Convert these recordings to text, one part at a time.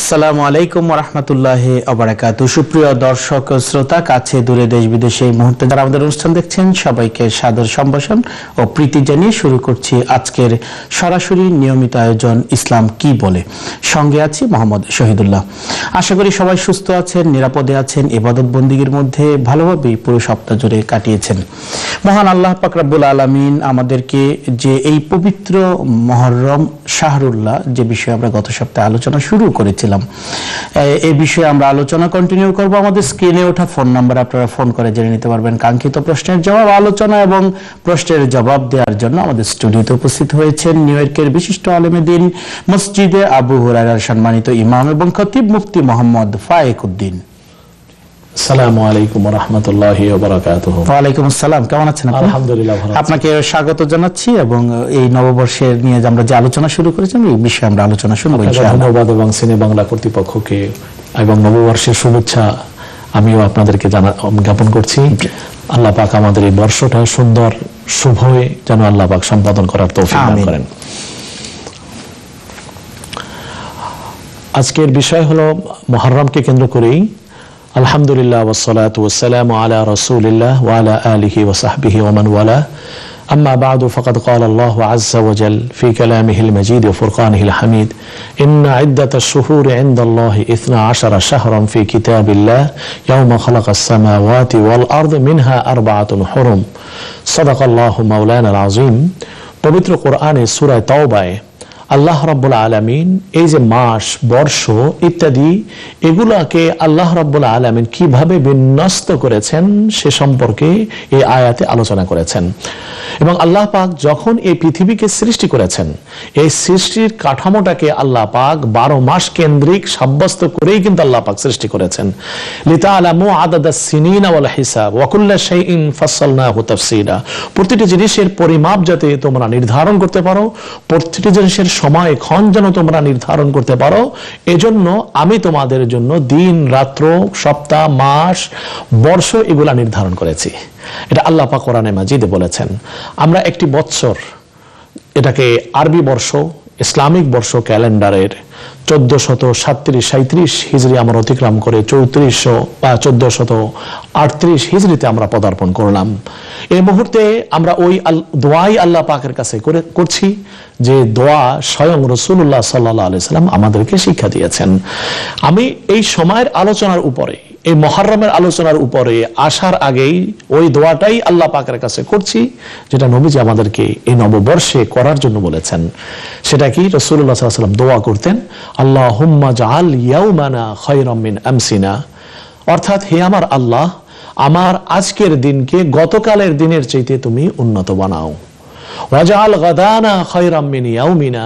আসসালামু আলাইকুম রহমতুল্লাহ আবরাকাত সুপ্রিয় দর্শক শ্রোতা, কাছে দূরে দেশ বিদেশে এই মুহূর্তে যারা আমাদের অনুষ্ঠান দেখছেন, সবাইকে সাদর সম্ভাষণ ও প্রীতি জানিয়ে শুরু করছি আজকের সরাসরি নিয়মিত আয়োজন ইসলাম কি বলে। সঙ্গে আছি মোহাম্মদ শহীদুল্লাহ। আশা করি সবাই সুস্থ আছেন, নিরাপদে আছেন, ইবাদত বন্দিগির মধ্যে ভালোভাবেই পুরো সপ্তাহ জুড়ে কাটিয়েছেন। মহান আল্লাহ পাকরাবুল আলমিন আমাদেরকে যে এই পবিত্র মহরম শাহরুল্লাহ, যে বিষয়ে আমরা গত সপ্তাহে আলোচনা শুরু করেছিলাম এ- এই বিষয়ে আমরা আলোচনা কন্টিনিউ করব। আমাদের স্ক্রিনে ওঠা ফোন নাম্বার আপনারা ফোন করে জেনে নিতে পারবেন। কাঙ্ক্ষিত প্রশ্নের জবাব, আলোচনা এবং প্রশ্নের জবাব দেওয়ার জন্য আমাদের স্টুডিওতে উপস্থিত হয়েছেন নিউ ইয়র্কের বিশিষ্ট আলেমেদিন মসজিদে আবু হুরার সম্মানিত ইমাম এবং খতিব মুফতি মোহাম্মদ ফায়েক উদ্দিন আসসালামু আলাইকুম রহমতুল্লাহ ওয়ালাইকুম আসসালাম কেমন আছেন আলহামদুলিল্লাহ আপনাকে স্বাগত জানাচ্ছি এবং এই নববর্ষের নিয়ে আমরা যে আলোচনা শুরু করেছিলাম এই বিষয়ে আমরা আলোচনা শুনব ধন্যবাদ এবং সিনে বাংলা কর্তৃপক্ষকে এবং নববর্ষের শুভেচ্ছা আমিও আপনাদেরকে জানা জ্ঞাপন করছি। আল্লাহ পাক আমাদের এই বর্ষটা সুন্দর শুভ হয়ে যেন আল্লাহ পাক সম্পাদন করার তৌফিক দান করেন। আজকের বিষয় হলো মহরমকে কেন্দ্র করেই আলহামদুলিল্লাহ ওয়াসসালাতু ওয়াসসালামু আলা রাসূলিল্লাহ ওয়া আলা আলিহি ওয়া সাহবিহি ওয়া মান ওয়ালা أما بعد فقد قال الله عز وجل في كلامه المجيد وفرقانه الحميد إن عدة الشهور عند الله إثنى عشر شهرا في كتاب الله يوم خلق السماوات والأرض منها أربعة حرم صدق الله مولانا العظيم পবিত্র কোরআনে সূরায় তওবায় আল্লাহ রাব্বুল আলামিন এই যে মাস, বর্ষ ইত্যাদি, এগুলাকে আল্লাহ রাব্বুল আলামিন কীভাবে বিন্যস্ত করেছেন সে সম্পর্কে এই আয়াতে আলোচনা করেছেন। এবং আল্লাহ পাক যখন এই পৃথিবীকে সৃষ্টি করেছেন, এই সৃষ্টির কাঠামোটাকে আল্লাহ পাক বারো মাস কেন্দ্রিক সাব্যস্ত করেই কিন্তু আল্লাহ পাক সৃষ্টি করেছেন। লিতা আলামু আদাদা সিনিনা ওয়াল হিসাব ওয়াকুল্লা শাইইন ফাসসালনাহু তাফসীলা। প্রতিটি জিনিসের পরিমাপ যাতে তোমরা নির্ধারণ করতে পারো, প্রতিটি জিনিসের সময় ক্ষণ যেন তোমরা নির্ধারণ করতে পারো। এজন্য আমি তোমাদের জন্য দিন, রাত্র, সপ্তাহ, মাস, বর্ষ এগুলা নির্ধারণ করেছি। এটা আল্লাহ পাক কোরআনে মাজিদে বলেছেন। আমরা একটি বৎসর এটাকে আরবি বর্ষ ইসলামিক বর্ষ ক্যালেন্ডারের চোদ্দ শত সাতত্রিশ সাঁত্রিশ হিজড়ি আমরা অতিক্রম করে চৌত্রিশশো বা চোদ্দ শত আটত্রিশ হিজড়িতে আমরা পদার্পণ করলাম। এই মুহূর্তে আমরা ওই দোয়াই আল্লাহ পাকের কাছে করে, করছি যে দোয়া স্বয়ং রসুল্লাহ সাল্লাহ আলি সাল্লাম আমাদেরকে শিক্ষা দিয়েছেন। আমি এই সময়ের আলোচনার উপরে এই মহারমের আলোচনার উপরে আসার আগেই ওই দোয়াটাই আল্লাহ পাকের কাছে করছি, যেটা নবীজি আমাদেরকে এই নববর্ষে করার জন্য বলেছেন। সেটা কি? রসুল্লাহ সাল্লাম দোয়া করতেন আল্লাহ হুম্মা জাল ইয়াউমানা খৈরমিন আমসিনা। অর্থাৎ, হে আমার আল্লাহ, আমার আজকের দিনকে গতকালের দিনের চাইতে তুমি উন্নত বানাও। ওয়াজাল গাদানা খৈরাম মিন ইয়াউমিনা।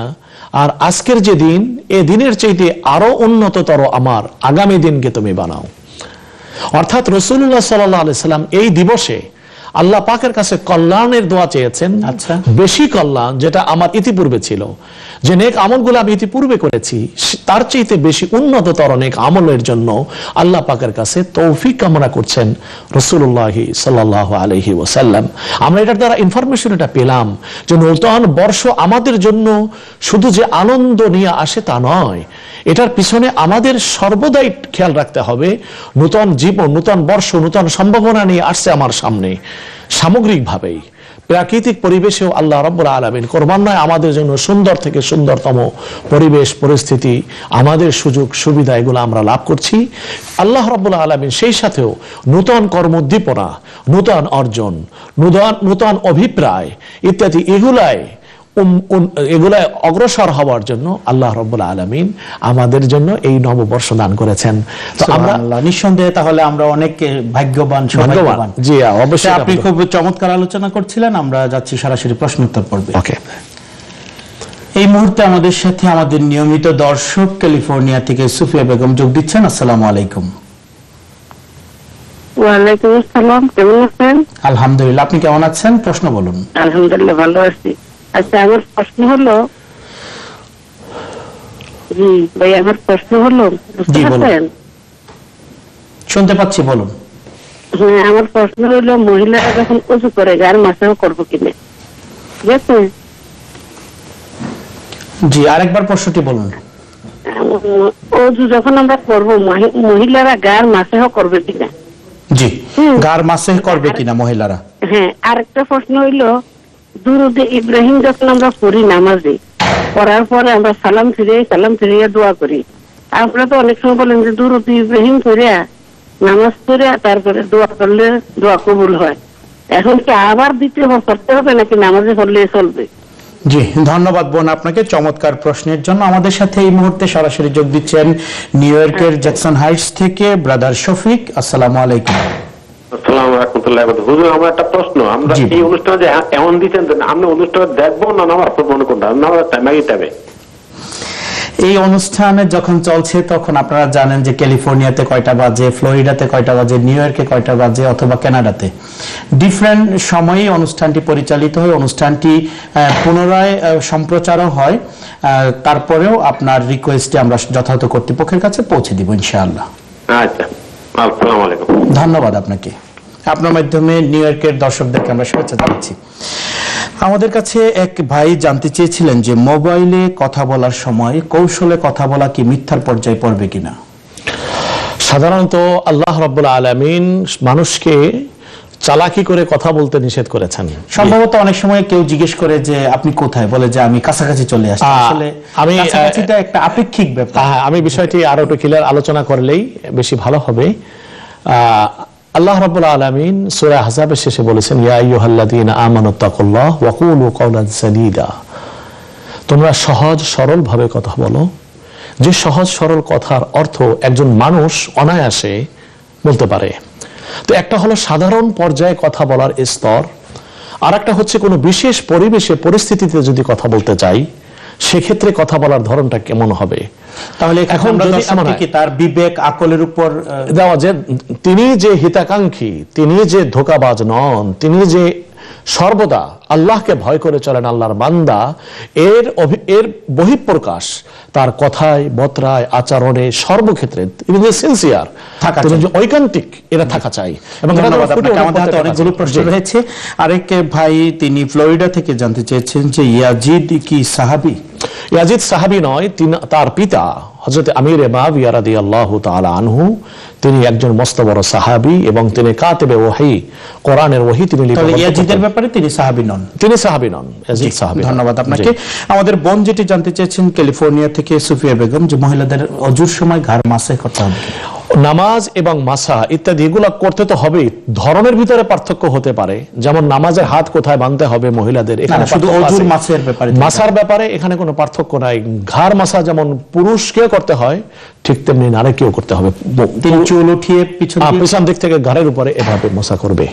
আর আজকের যে দিন, এ দিনের চাইতে আরও উন্নততর আমার আগামী দিনকে তুমি বানাও। অর্থাৎ রসুল্লাহ সাল্লাহ সাল্লাম এই দিবসে আল্লাহ পাকের কাছে কল্যাণের দোয়া চেয়েছেন। আচ্ছা। বেশি কল্যাণ যেটা আমার ইতিপূর্বে ছিল। যে নেক আমলগুলো আমি ইতিপূর্বে করেছি তার চাইতে বেশি উন্নততর নেক আমলের জন্য আল্লাহ পাকের কাছে তৌফিক কামনা করছেন রসুল্লাহি সাল্লাহ আলহি ওসাল্লাম আমরা এটার দ্বারা ইনফরমেশন এটা পেলাম যে নূতন বর্ষ আমাদের জন্য শুধু যে আনন্দ নিয়ে আসে তা নয় এটার পিছনে আমাদের সর্বদাই খেয়াল রাখতে হবে নূতন জীবন নূতন বর্ষ নূতন সম্ভাবনা নিয়ে আসছে আমার সামনে। সামগ্রিকভাবেই প্রাকৃতিক পরিবেশেও আল্লাহ রব্বুল আলমিন ক্রমান্বয়ে আমাদের জন্য সুন্দর থেকে সুন্দরতম পরিবেশ, পরিস্থিতি, আমাদের সুযোগ, সুবিধা এগুলো আমরা লাভ করছি। আল্লাহ রব্বুল আলমিন সেই সাথেও নূতন কর্মোদ্দীপনা, নূতন অর্জন, নূতন নূতন অভিপ্রায় ইত্যাদি এগুলাই এগুলায় অগ্রসর হওয়ার জন্য আল্লাহ রব্বুল আলমিন আমাদের জন্য এই নববর্ষ দান করেছেন। তো আমরা নিঃসন্দেহে তাহলে আমরা অনেক ভাগ্যবান ভাগ্যবান জি অবশ্যই আপনি খুব চমৎকার আলোচনা করছিলেন আমরা যাচ্ছি সরাসরি প্রশ্ন উত্তর পর্বে। ওকে। এই মুহূর্তে আমাদের সাথে আমাদের নিয়মিত দর্শক ক্যালিফোর্নিয়া থেকে সুফিয়া বেগম যোগ দিচ্ছেন আসসালামু আলাইকুম। ওয়ালাইকুম আসসালাম কেমন আছেন? আলহামদুলিল্লাহ আপনি কেমন আছেন? প্রশ্ন বলুন। আলহামদুলিল্লাহ ভালো আছি। আচ্ছা আমার প্রশ্ন হলো জি ভাই আমার প্রশ্ন হলো বুঝতে পারছেন? শুনতে পাচ্ছি বলুন। হ্যাঁ আমার প্রশ্ন হলো মহিলারা যখন উঁচু করে গার করব কিনে? ঠিক আছে? জি আরেকবার প্রশ্নটি বলুন। অজু যখন আমরা করব মহি- মহিলারা গার মাসেহ করবে কিনা? জি। গার মাসে করবে কিনা মহিলারা? হ্যাঁ আরেকটা প্রশ্ন হইল দুরুদে ইব্রাহিম যখন আমরা পড়ি নামাজে, পড়ার পরে আমরা সালাম ফিরে, সালাম ফিরিয়ে দোয়া করি। আপনারা তো অনেক সময় বলেন যে দুরুদ ইব্রাহিম ফিরিয়া নামাজ পড়ে তারপরে দোয়া করলে দোয়া কবুল হয়। এখন কি আবার দ্বিতীয় বার করতে হবে নাকি নামাজে পড়লে চলবে? জি, ধন্যবাদ বোন আপনাকে। চমৎকার প্রশ্নের জন্য আমাদের সাথে এই মুহূর্তে সরাসরি যোগ দিচ্ছেন নিউ ইয়র্কের জ্যাকসন হাইটস থেকে ব্রাদার শফিক। আসসালামু আলাইকুম। আসসালামু রহমতুল্লাহ হুজুর আমার একটা প্রশ্ন। আমরা এই অনুষ্ঠানে যে এমন দিচ্ছেন আমরা অনুষ্ঠানে দেখব না নামাজ পড়ব কোনটা নামাজ টাইম টাইমে। এই অনুষ্ঠানে যখন চলছে তখন আপনারা জানেন যে ক্যালিফোর্নিয়াতে কয়টা বাজে ফ্লোরিডাতে কয়টা বাজে নিউ ইয়র্কে কয়টা বাজে অথবা কানাডাতে। ডিফারেন্ট সময়ে অনুষ্ঠানটি পরিচালিত হয়। অনুষ্ঠানটি পুনরায় সম্প্রচারও হয়। আহ, তারপরেও আপনার রিকোয়েস্টে আমরা যথাযথ কর্তৃপক্ষের কাছে পৌঁছে দিব ইনশাআল্লাহ। আচ্ছা। আসসালামু আলাইকুম। ধন্যবাদ আপনাকে। আপনার মাধ্যমে নিউ ইয়র্কের দর্শকদেরকে আমরা শুভেচ্ছা জানাচ্ছি। আমাদের কাছে এক ভাই জানতে চেয়েছিলেন যে মোবাইলে কথা বলার সময় কৌশলে কথা বলা কি মিথ্যার পর্যায়ে পড়বে কিনা? সাধারণত আল্লাহ রব্বুল আলমিন মানুষকে চালাকি করে কথা বলতে নিষেধ করেছেন। সম্ভবত অনেক সময় কেউ জিজ্ঞেস করে যে আপনি কোথায়? বলে যে আমি কাছাকাছি চলে আসছি। আসলে আমি, কাছাকাছিটা একটা আপেক্ষিক ব্যাপার। আমি বিষয়টি আরও একটু ক্লিয়ার আলোচনা করলেই বেশি ভালো হবে। আহ, আল্লাহ রাব্বুল আলামিন সূরা আহজাবের শেষে বলেছেন, ইয়া কাওলান তোমরা সহজ সরল ভাবে কথা বলো। যে সহজ সরল কথার অর্থ একজন মানুষ অনায়াসে বলতে পারে। তো একটা হলো সাধারণ পর্যায়ে কথা বলার স্তর আর একটা হচ্ছে কোনো বিশেষ পরিবেশে, পরিস্থিতিতে যদি কথা বলতে চাই সেক্ষেত্রে কথা বলার ধরনটা কেমন হবে? তাহলে এখন যদি তার বিবেক আকলের উপর দেওয়া যে তিনি যে হিতাকাঙ্ক্ষী তিনি যে ধোকাবাজ নন তিনি যে সর্বদা আল্লাহকে ভয় করে চলেন আল্লাহর বান্দা। এর এর বহিঃপ্রকাশ তার কথায় বতরায় আচরণে সর্বক্ষেত্রে তিনি যে সিনসিয়ার থাকা চাই। যে ঐকান্তিক এটা থাকা চাই। এবং আমাদের অনেকগুলো প্রশ্ন রয়েছে। আরেক ভাই তিনি ফ্লোরিডা থেকে জানতে চেয়েছেন যে ইয়াজিদ কি সাহাবি? ইয়াজিদ সাহাবী নয় তিনি তার পিতা হযরত আমির মাবিয়া রাদিয়াল্লাহু তাআলা আনহু। তিনি একজন মস্ত বড় সাহাবী এবং তিনি কাতেবে ওহী কোরআনের ওহী তিনি ইয়াজিদের ব্যাপারে তিনি সাহাবি নন। তিনি সাহাবী নন ইয়াজিদ সাহাবী। ধন্যবাদ আপনাকে। আমাদের বোন যেটি জানতে চেয়েছেন ক্যালিফোর্নিয়া থেকে সুফিয়া বেগম যে মহিলাদের অজুর সময় ঘাড় মাসে করতে হবে। নামাজ এবং মাসা ইত্যাদি এগুলো করতে তো হবে ধরনের ভিতরে পার্থক্য হতে পারে। যেমন নামাজের হাত কোথায় বাঁধতে হবে মহিলাদের এখানে শুধু অজুর মাসের ব্যাপারে মাসার ব্যাপারে এখানে কোনো পার্থক্য নাই। ঘাড় মাসা যেমন পুরুষকে করতে হয় ঠিক তেমনি নারীকেও করতে হবে। চুল উঠিয়ে পিছন দিক থেকে ঘাড়ের উপরে এভাবে মশা করবে।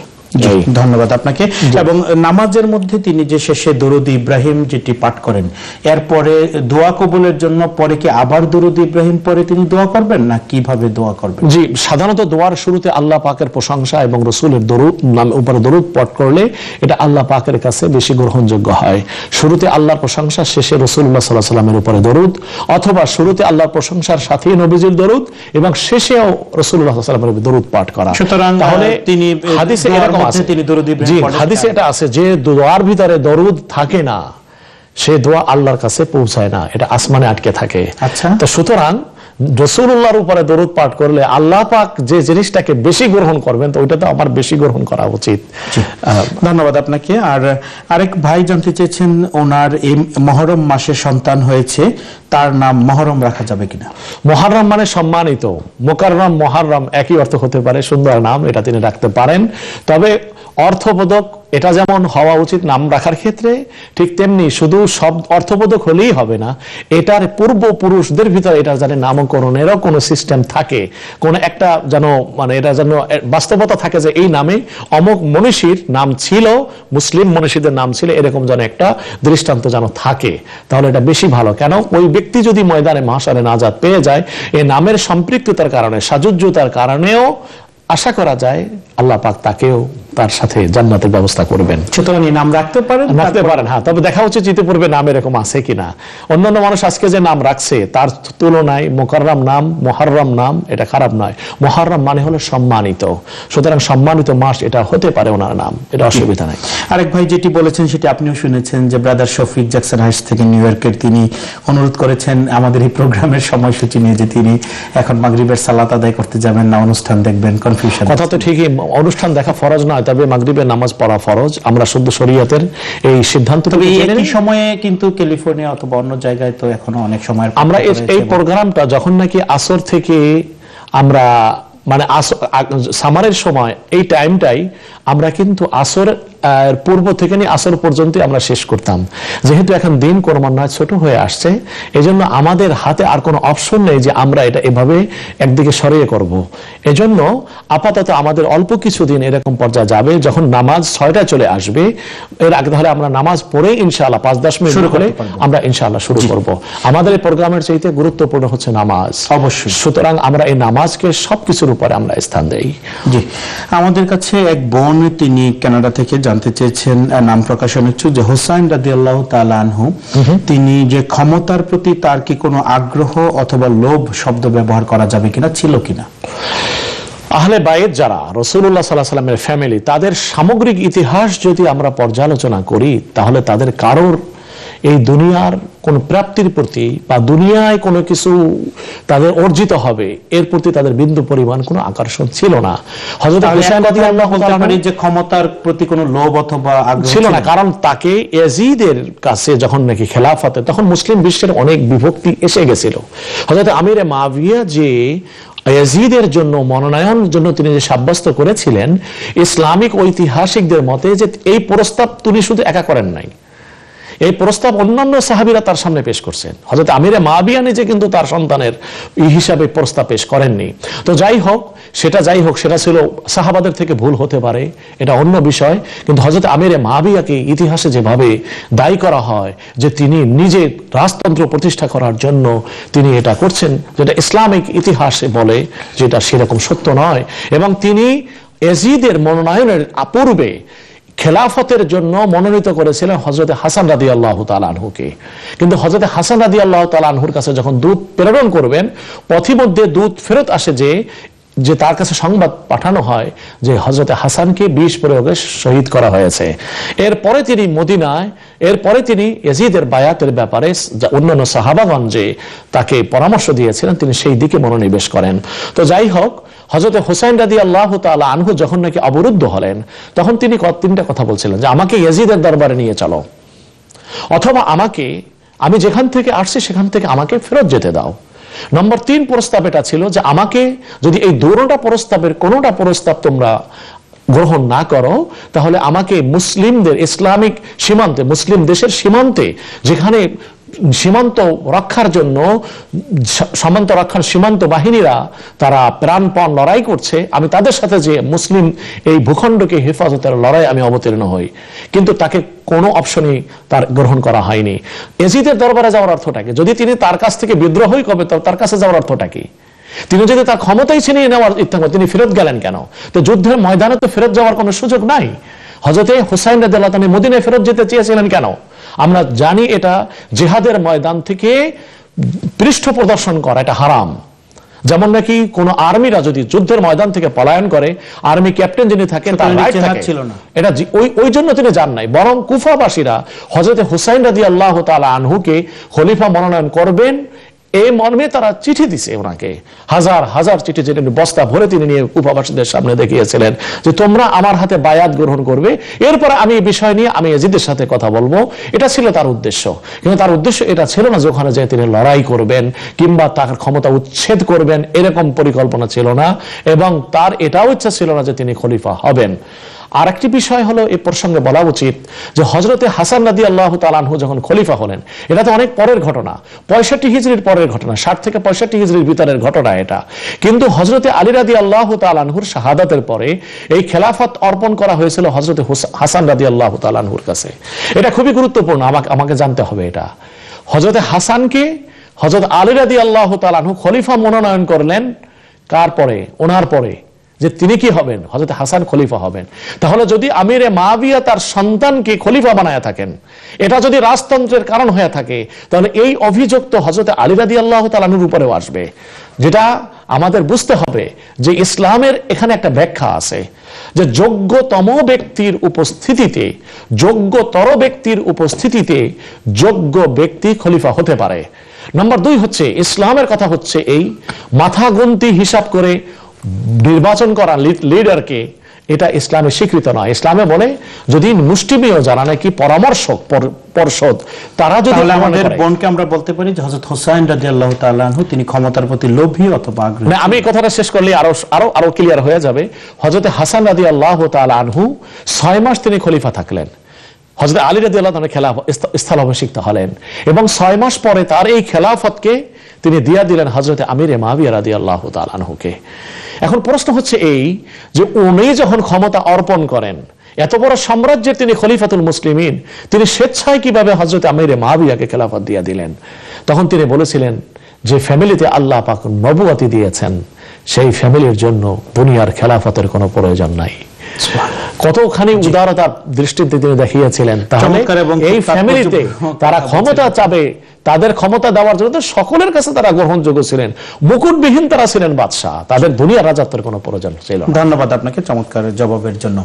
ধন্যবাদ আপনাকে। এবং নামাজের মধ্যে তিনি যে শেষে দরুদ ইব্রাহিম যেটি পাঠ করেন এরপরে দোয়া কবুলের জন্য পরে কি আবার দরুদ ইব্রাহিম পরে তিনি দোয়া করবেন না কীভাবে দোয়া করবেন? জি সাধারণত দোয়ার শুরুতে আল্লাহ পাকের প্রশংসা এবং রসুলের দরুদ নাম উপরে দরুদ পাঠ করলে এটা আল্লাহ পাকের কাছে বেশি গ্রহণযোগ্য হয়। শুরুতে আল্লাহর প্রশংসা শেষে রসুল্লাহ সাল্লাহ সাল্লামের উপরে দরুদ অথবা শুরুতে আল্লাহর প্রশংসার সাথে নবীজির দরুদ এবং শেষেও রসুল্লাহ সাল্লামের দরুদ পাঠ করা। সুতরাং, তাহলে তিনি, হাদিসে দোয়ার এরকম আছে তিনি দরুদ জি হাদিসে এটা আছে যে দোয়ার ভিতরে দরুদ থাকে না সে দোয়া আল্লাহর কাছে পৌঁছায় না এটা আসমানে আটকে থাকে। আচ্ছা। তো সুতরাং রসুল্লাহর উপরে দরুদ পাঠ করলে আল্লাহ পাক যে জিনিসটাকে বেশি গ্রহণ করবেন তো ওইটা তো আমার বেশি গ্রহণ করা উচিত। ধন্যবাদ আপনাকে। আর আরেক ভাই জানতে চেয়েছেন ওনার এই মহরম মাসে সন্তান হয়েছে তার নাম মহরম রাখা যাবে কিনা? মহারম মানে সম্মানিত। মোকাররম মহারম একই অর্থ হতে পারে সুন্দর নাম এটা তিনি রাখতে পারেন। তবে অর্থবোধক, এটা যেমন হওয়া উচিত নাম রাখার ক্ষেত্রে, ঠিক তেমনি শুধু সব অর্থবোধক হলেই হবে না, এটার পূর্বপুরুষদের ভিতরে এটা যেন নামকরণেরও কোনো সিস্টেম থাকে, কোন একটা যেন মানে এটা যেন বাস্তবতা থাকে যে এই নামে অমুক মনীষীর নাম ছিল, মুসলিম মনীষীদের নাম ছিল, এরকম যেন একটা দৃষ্টান্ত যেন থাকে। তাহলে এটা বেশি ভালো। কেন? ওই ব্যক্তি যদি ময়দানে মহাসারে নাজাদ পেয়ে যায় এই নামের সম্পৃক্ততার কারণে সাজুজ্যতার কারণেও আশা করা যায়, আল্লাহ পাক তাকেও তার সাথে জান্নাতের ব্যবস্থা করবেন। সুতরাং এই নাম রাখতে পারেন রাখতে পারেন হ্যাঁ তবে দেখা উচিত ইতিপূর্বে নাম এরকম আছে কিনা। অন্যান্য মানুষ আজকে যে নাম রাখছে তার তুলনায় মোকাররাম নাম মোহাররম নাম এটা খারাপ নয়। মোহাররম মানে হলো সম্মানিত। সুতরাং সম্মানিত মাস এটা হতে পারে ওনার নাম এটা অসুবিধা নাই। আরেক ভাই যেটি বলেছেন সেটি আপনিও শুনেছেন যে ব্রাদার শফিক জ্যাকসন হাইস থেকে নিউ ইয়র্কের তিনি অনুরোধ করেছেন আমাদের এই প্রোগ্রামের সময়সূচি নিয়ে যে তিনি এখন মাগরিবের সালাত আদায় করতে যাবেন না অনুষ্ঠান দেখবেন কনফিউশন কথা তো ঠিকই অনুষ্ঠান দেখা ফরজ নয়। তবে মাগরিবের নামাজ পড়া ফরজ। আমরা শুদ্ধ শরীয়তের এই সিদ্ধান্ত তবে এই সময়ে কিন্তু ক্যালিফোর্নিয়া অথবা অন্য জায়গায় তো এখনও অনেক সময় আমরা এই- প্রোগ্রামটা যখন নাকি আসর থেকে আমরা মানে সামারের সময় এই টাইমটাই আমরা কিন্তু আসর পূর্ব থেকে নিয়ে আসর পর্যন্ত আমরা শেষ করতাম। যেহেতু এখন দিন ক্রমান্বয়ে ছোট হয়ে আসছে এজন্য আমাদের হাতে আর কোনো অপশন নেই যে আমরা এটা এভাবে একদিকে সরিয়ে করব। এজন্য আপাতত আমাদের অল্প কিছু দিন এরকম পর্যায়ে যাবে যখন নামাজ ছয়টা চলে আসবে। এর আগে তাহলে আমরা নামাজ পড়ে ইনশাআল্লাহ পাঁচ দশ মিনিট শুরু করে আমরা ইনশাআল্লাহ শুরু করব। আমাদের এই প্রোগ্রামের চাইতে গুরুত্বপূর্ণ হচ্ছে নামাজ। অবশ্যই। সুতরাং আমরা এই নামাজকে সবকিছুর উপরে আমরা স্থান দেই। জি। আমাদের কাছে এক বোন তিনি কানাডা থেকে জানতে চেয়েছেন নাম প্রকাশন ইচ্ছুক যে হোসাইন রাদি আল্লাহ তালানহু তিনি যে ক্ষমতার প্রতি তার কি কোনো আগ্রহ অথবা লোভ শব্দ ব্যবহার করা যাবে কিনা ছিল কিনা? আহলে বায়েত যারা রসুল্লাহ সাল্লাহ সাল্লামের ফ্যামিলি তাদের সামগ্রিক ইতিহাস যদি আমরা পর্যালোচনা করি তাহলে তাদের কারোর এই দুনিয়ার কোন প্রাপ্তির প্রতি বা দুনিয়ায় কোনো কিছু তাদের অর্জিত হবে এর প্রতি তাদের বিন্দু পরিমাণ কোনো আকর্ষণ ছিল না। রাদিয়াল্লাহু বলতে যে ক্ষমতার প্রতি কোনো লোভ অথবা আগ্রহ ছিল না কারণ তাকে এজিদের কাছে যখন নাকি খেলাফতে তখন মুসলিম বিশ্বের অনেক বিভক্তি এসে গেছিল। হযরত আমিরে মাভিয়া যে ইয়াজিদের জন্য মনোনয়ন জন্য তিনি যে সাব্যস্ত করেছিলেন ইসলামিক ঐতিহাসিকদের মতে যে এই প্রস্তাব তিনি শুধু একা করেন নাই। এই প্রস্তাব অন্যান্য সাহাবীরা তার সামনে পেশ করছেন। হযরত আমিরে মাবিয়া নিজে কিন্তু তার সন্তানের হিসাবে প্রস্তাব পেশ করেননি। তো যাই হোক, সেটা যাই হোক, সেটা ছিল সাহাবাদের থেকে ভুল হতে পারে, এটা অন্য বিষয়। কিন্তু হযরত আমিরে মাবিয়াকে ইতিহাসে যেভাবে দায়ী করা হয়, যে তিনি নিজে রাজতন্ত্র প্রতিষ্ঠা করার জন্য তিনি এটা করছেন, যেটা ইসলামিক ইতিহাসে বলে যেটা সেরকম সত্য নয়। এবং তিনি এজিদের মনোনয়নের পূর্বে খেলাফতের জন্য মনোনীত করেছিলেন হজরত হাসান রাদি আল্লাহ তালানহুকে কিন্তু হজরত হাসান রাদি আল্লাহ তালানহুর কাছে যখন দূত প্রেরণ করবেন, পথিমধ্যে দূত ফেরত আসে যে যে তার কাছে সংবাদ পাঠানো হয় যে হজরত হাসানকে বিষ প্রয়োগে শহীদ করা হয়েছে। এরপরে তিনি মদিনায়, এরপরে তিনি এজিদের বায়াতের ব্যাপারে অন্যান্য সাহাবাগণ যে তাকে পরামর্শ দিয়েছিলেন, তিনি সেই দিকে মনোনিবেশ করেন। তো যাই হোক হজরত হোসাইন রাদি আল্লাহ তালা আনহু যখন নাকি অবরুদ্ধ হলেন, তখন তিনি তিনটা কথা বলছিলেন যে, আমাকে ইয়াজিদের দরবারে নিয়ে চলো। অথবা আমাকে, আমি যেখান থেকে আসছি সেখান থেকে আমাকে ফেরত যেতে দাও। নম্বর তিন প্রস্তাব এটা ছিল যে, আমাকে যদি এই দুটা প্রস্তাবের কোনোটা প্রস্তাব তোমরা গ্রহণ না করো, তাহলে আমাকে মুসলিমদের, ইসলামিক সীমান্তে, মুসলিম দেশের সীমান্তে, যেখানে সীমান্ত রক্ষার জন্য, সীমান্ত রক্ষার সীমান্ত বাহিনীরা তারা প্রাণপণ লড়াই করছে, আমি তাদের সাথে যে মুসলিম এই ভূখণ্ডকে হেফাজতের লড়াই আমি অবতীর্ণ হই। কিন্তু তাকে কোনো অপশনই তার গ্রহণ করা হয়নি। এজিদের দরবারে যাওয়ার অর্থটা কি? যদি তিনি তার কাছ থেকে বিদ্রোহই কবে, তার কাছে যাওয়ার অর্থটা কি? তিনি যদি তার ক্ষমতাই ছিনিয়ে নেওয়ার ইচ্ছা করেন, তিনি ফেরত গেলেন কেন? তো যুদ্ধের ময়দানে তো ফেরত যাওয়ার কোনো সুযোগ নাই। হজরতে হুসাইন রাদিয়াল্লাহু তাআলা মদিনায় ফেরত যেতে চেয়েছিলেন কেন? আমরা জানি এটা জিহাদের ময়দান থেকে পৃষ্ঠ প্রদর্শন করা এটা হারাম। যেমন নাকি কোন আর্মিরা যদি যুদ্ধের ময়দান থেকে পলায়ন করে আর্মি ক্যাপ্টেন যিনি থাকেন তার রাইট থাকে। ছিল না। এটা ওই ওই জন্য তিনি যান নাই। বরং কুফাবাসীরা হজরতে হুসাইন রাদি আল্লাহ তালা আনহুকে খলিফা মনোনয়ন করবেন এই মর্মে তারা চিঠি দিছে ওনাকে। হাজার হাজার চিঠি যেটা বস্তা ভরে তিনি নিয়ে কুফাবাসীদের সামনে দেখিয়েছিলেন যে তোমরা আমার হাতে বায়াত গ্রহণ করবে। এরপরে আমি এই বিষয় নিয়ে আমি এজিদের সাথে কথা বলব। এটা ছিল তার উদ্দেশ্য। কিন্তু তার উদ্দেশ্য এটা ছিল না যে ওখানে যে তিনি লড়াই করবেন কিংবা তার ক্ষমতা উচ্ছেদ করবেন, এরকম পরিকল্পনা ছিল না। এবং তার এটাও ইচ্ছা ছিল না যে তিনি খলিফা হবেন। আর একটি বিষয় হলো এই প্রসঙ্গে বলা উচিত যে হজরতে হাসান রাদি আল্লাহ তালানহু যখন খলিফা হলেন, এটা তো অনেক পরের ঘটনা, পঁয়ষট্টি হিজড়ির পরের ঘটনা, ষাট থেকে পঁয়ষট্টি হিজড়ির ভিতরের ঘটনা এটা। কিন্তু হজরতে আলী রাদি আল্লাহ তালানহুর শাহাদাতের পরে এই খেলাফত অর্পণ করা হয়েছিল হজরতে হাসান রাদি আল্লাহ তালানহুর কাছে। এটা খুবই গুরুত্বপূর্ণ, আমাকে আমাকে জানতে হবে এটা। হজরতে হাসানকে হজরত আলী রাদি আল্লাহ তালানহু খলিফা মনোনয়ন করলেন, কার পরে? ওনার পরে। যে তিনি কি হবেন? হজরত হাসান খলিফা হবেন। তাহলে যদি আমিরে মাবিয়া তার সন্তানকে খলিফা বানায় থাকেন, এটা যদি রাজতন্ত্রের কারণ হয়ে থাকে, তাহলে এই অভিযোগ তো হজরত আলী রাদি আল্লাহ তালানুর উপরেও আসবে। যেটা আমাদের বুঝতে হবে যে ইসলামের এখানে একটা ব্যাখ্যা আছে যে যোগ্যতম ব্যক্তির উপস্থিতিতে, যোগ্যতর ব্যক্তির উপস্থিতিতে যোগ্য ব্যক্তি খলিফা হতে পারে। নম্বর দুই হচ্ছে, ইসলামের কথা হচ্ছে এই মাথা গুনতি হিসাব করে নির্বাচন করা লিডারকে এটা ইসলামে স্বীকৃত নয়। ইসলামে বলে যদি মুষ্টিমেয় যারা নাকি পরামর্শক পর্ষদ তারা যদি আমাদের বোনকে আমরা বলতে পারি যে হজরত হোসাইন রাজি আল্লাহ তালাহু তিনি ক্ষমতার প্রতি লোভী অথবা আগ্রহী। মানে আমি এই কথাটা শেষ করলে আরও আরও আরও ক্লিয়ার হয়ে যাবে। হজরত হাসান রাদি আল্লাহ আনহু ছয় মাস তিনি খলিফা থাকলেন। হজরত আলী রাদি আল্লাহ খেলা স্থলাভিষিক্ত হলেন। এবং ছয় মাস পরে তার এই খেলাফতকে তিনি দিয়া দিলেন হজরতে আমির মাহবিয়া রাদি আল্লাহ তালানহুকে এখন প্রশ্ন হচ্ছে এই যে উনি যখন ক্ষমতা অর্পণ করেন, এত বড় সাম্রাজ্যের তিনি খলিফাতুল মুসলিমিন, তিনি স্বেচ্ছায় কীভাবে হজরত আমিরে মাহবিয়াকে খেলাফত দিয়া দিলেন? তখন তিনি বলেছিলেন যে, ফ্যামিলিতে আল্লাহ পাক নবুয়াতি দিয়েছেন। সেই ফ্যামিলির জন্য দুনিয়ার খেলাফতের কোনো প্রয়োজন নাই। কতখানি উদারতার দৃষ্টিতে তিনি দেখিয়েছিলেন তাহলে এই ফ্যামিলিতে তারা ক্ষমতা চাবে তাদের ক্ষমতা দেওয়ার জন্য সকলের কাছে তারা গ্রহণযোগ্য ছিলেন। মুকুটবিহীন তারা ছিলেন বাদশাহ। তাদের দুনিয়ার রাজাত্বের কোনো প্রয়োজন ছিল ধন্যবাদ আপনাকে চমৎকার জবাবের জন্য।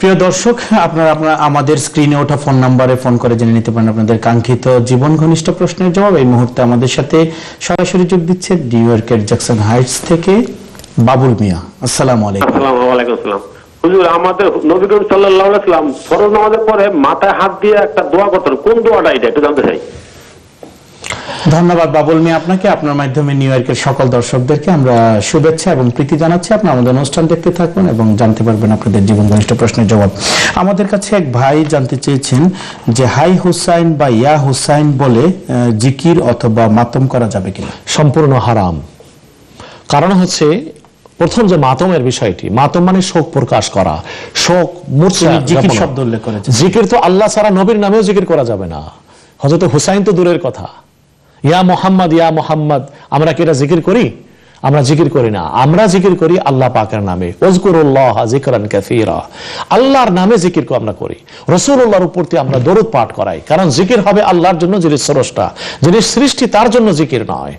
প্রিয় দর্শক, আপনারা আপনারা আমাদের স্ক্রিনে ওঠা ফোন নাম্বারে ফোন করে জেনে নিতে পারেন আপনাদের কাঙ্ক্ষিত জীবন ঘনিষ্ঠ প্রশ্নের জবাব। এই মুহূর্তে আমাদের সাথে সরাসরি যোগ দিচ্ছে নিউ ইয়র্কের জ্যাকসন হাইটস থেকে বাবুল মিয়া। আসসালামু আলাইকুম। আসসালামু আলাইকুম আসসালাম। হুজুর, আমাদের নবী করিম সাল্লাল্লাহু আলাইহি সাল্লাম ফরজ নামাজের পরে মাথায় হাত দিয়ে একটা দোয়া করতেন। কোন দোয়াটা এটা একটু জানতে চাই। ধন্যবাদ বাবুল মিয়া আপনাকে। আপনার মাধ্যমে নিউ ইয়র্কের সকল দর্শকদেরকে আমরা শুভেচ্ছা এবং প্রীতি জানাচ্ছি। আপনি আমাদের অনুষ্ঠান দেখতে থাকুন এবং জানতে পারবেন আপনাদের জীবন ঘনিষ্ঠ প্রশ্নের জবাব। আমাদের কাছে এক ভাই জানতে চেয়েছেন যে হাই হুসাইন বা ইয়া হুসাইন বলে জিকির অথবা মাতম করা যাবে কিনা? সম্পূর্ণ হারাম। কারণ হচ্ছে প্রথম যে মাতমের বিষয়টি মাতম মানে শোক প্রকাশ করা। শোক মূর্ছা জিকির শব্দ উল্লেখ করেছেন। জিকির তো আল্লাহ ছাড়া নবীর নামেও জিকির করা যাবে না। হজরত হুসাইন তো দূরের কথা। ইয়া মোহাম্মদ ইয়া মোহাম্মদ আমরা কি এটা জিকির করি? আমরা জিকির করি না। আমরা জিকির করি আল্লাহ পাকের নামে। ওজকুরুল্লাহ জিকরান কাসীরা। আল্লাহর নামে জিকির কো আমরা করি। রাসূলুল্লাহর উপর আমরা দরুদ পাঠ করাই। কারণ জিকির হবে আল্লাহর জন্য যিনি স্রষ্টা। যিনি সৃষ্টি তার জন্য জিকির নয়।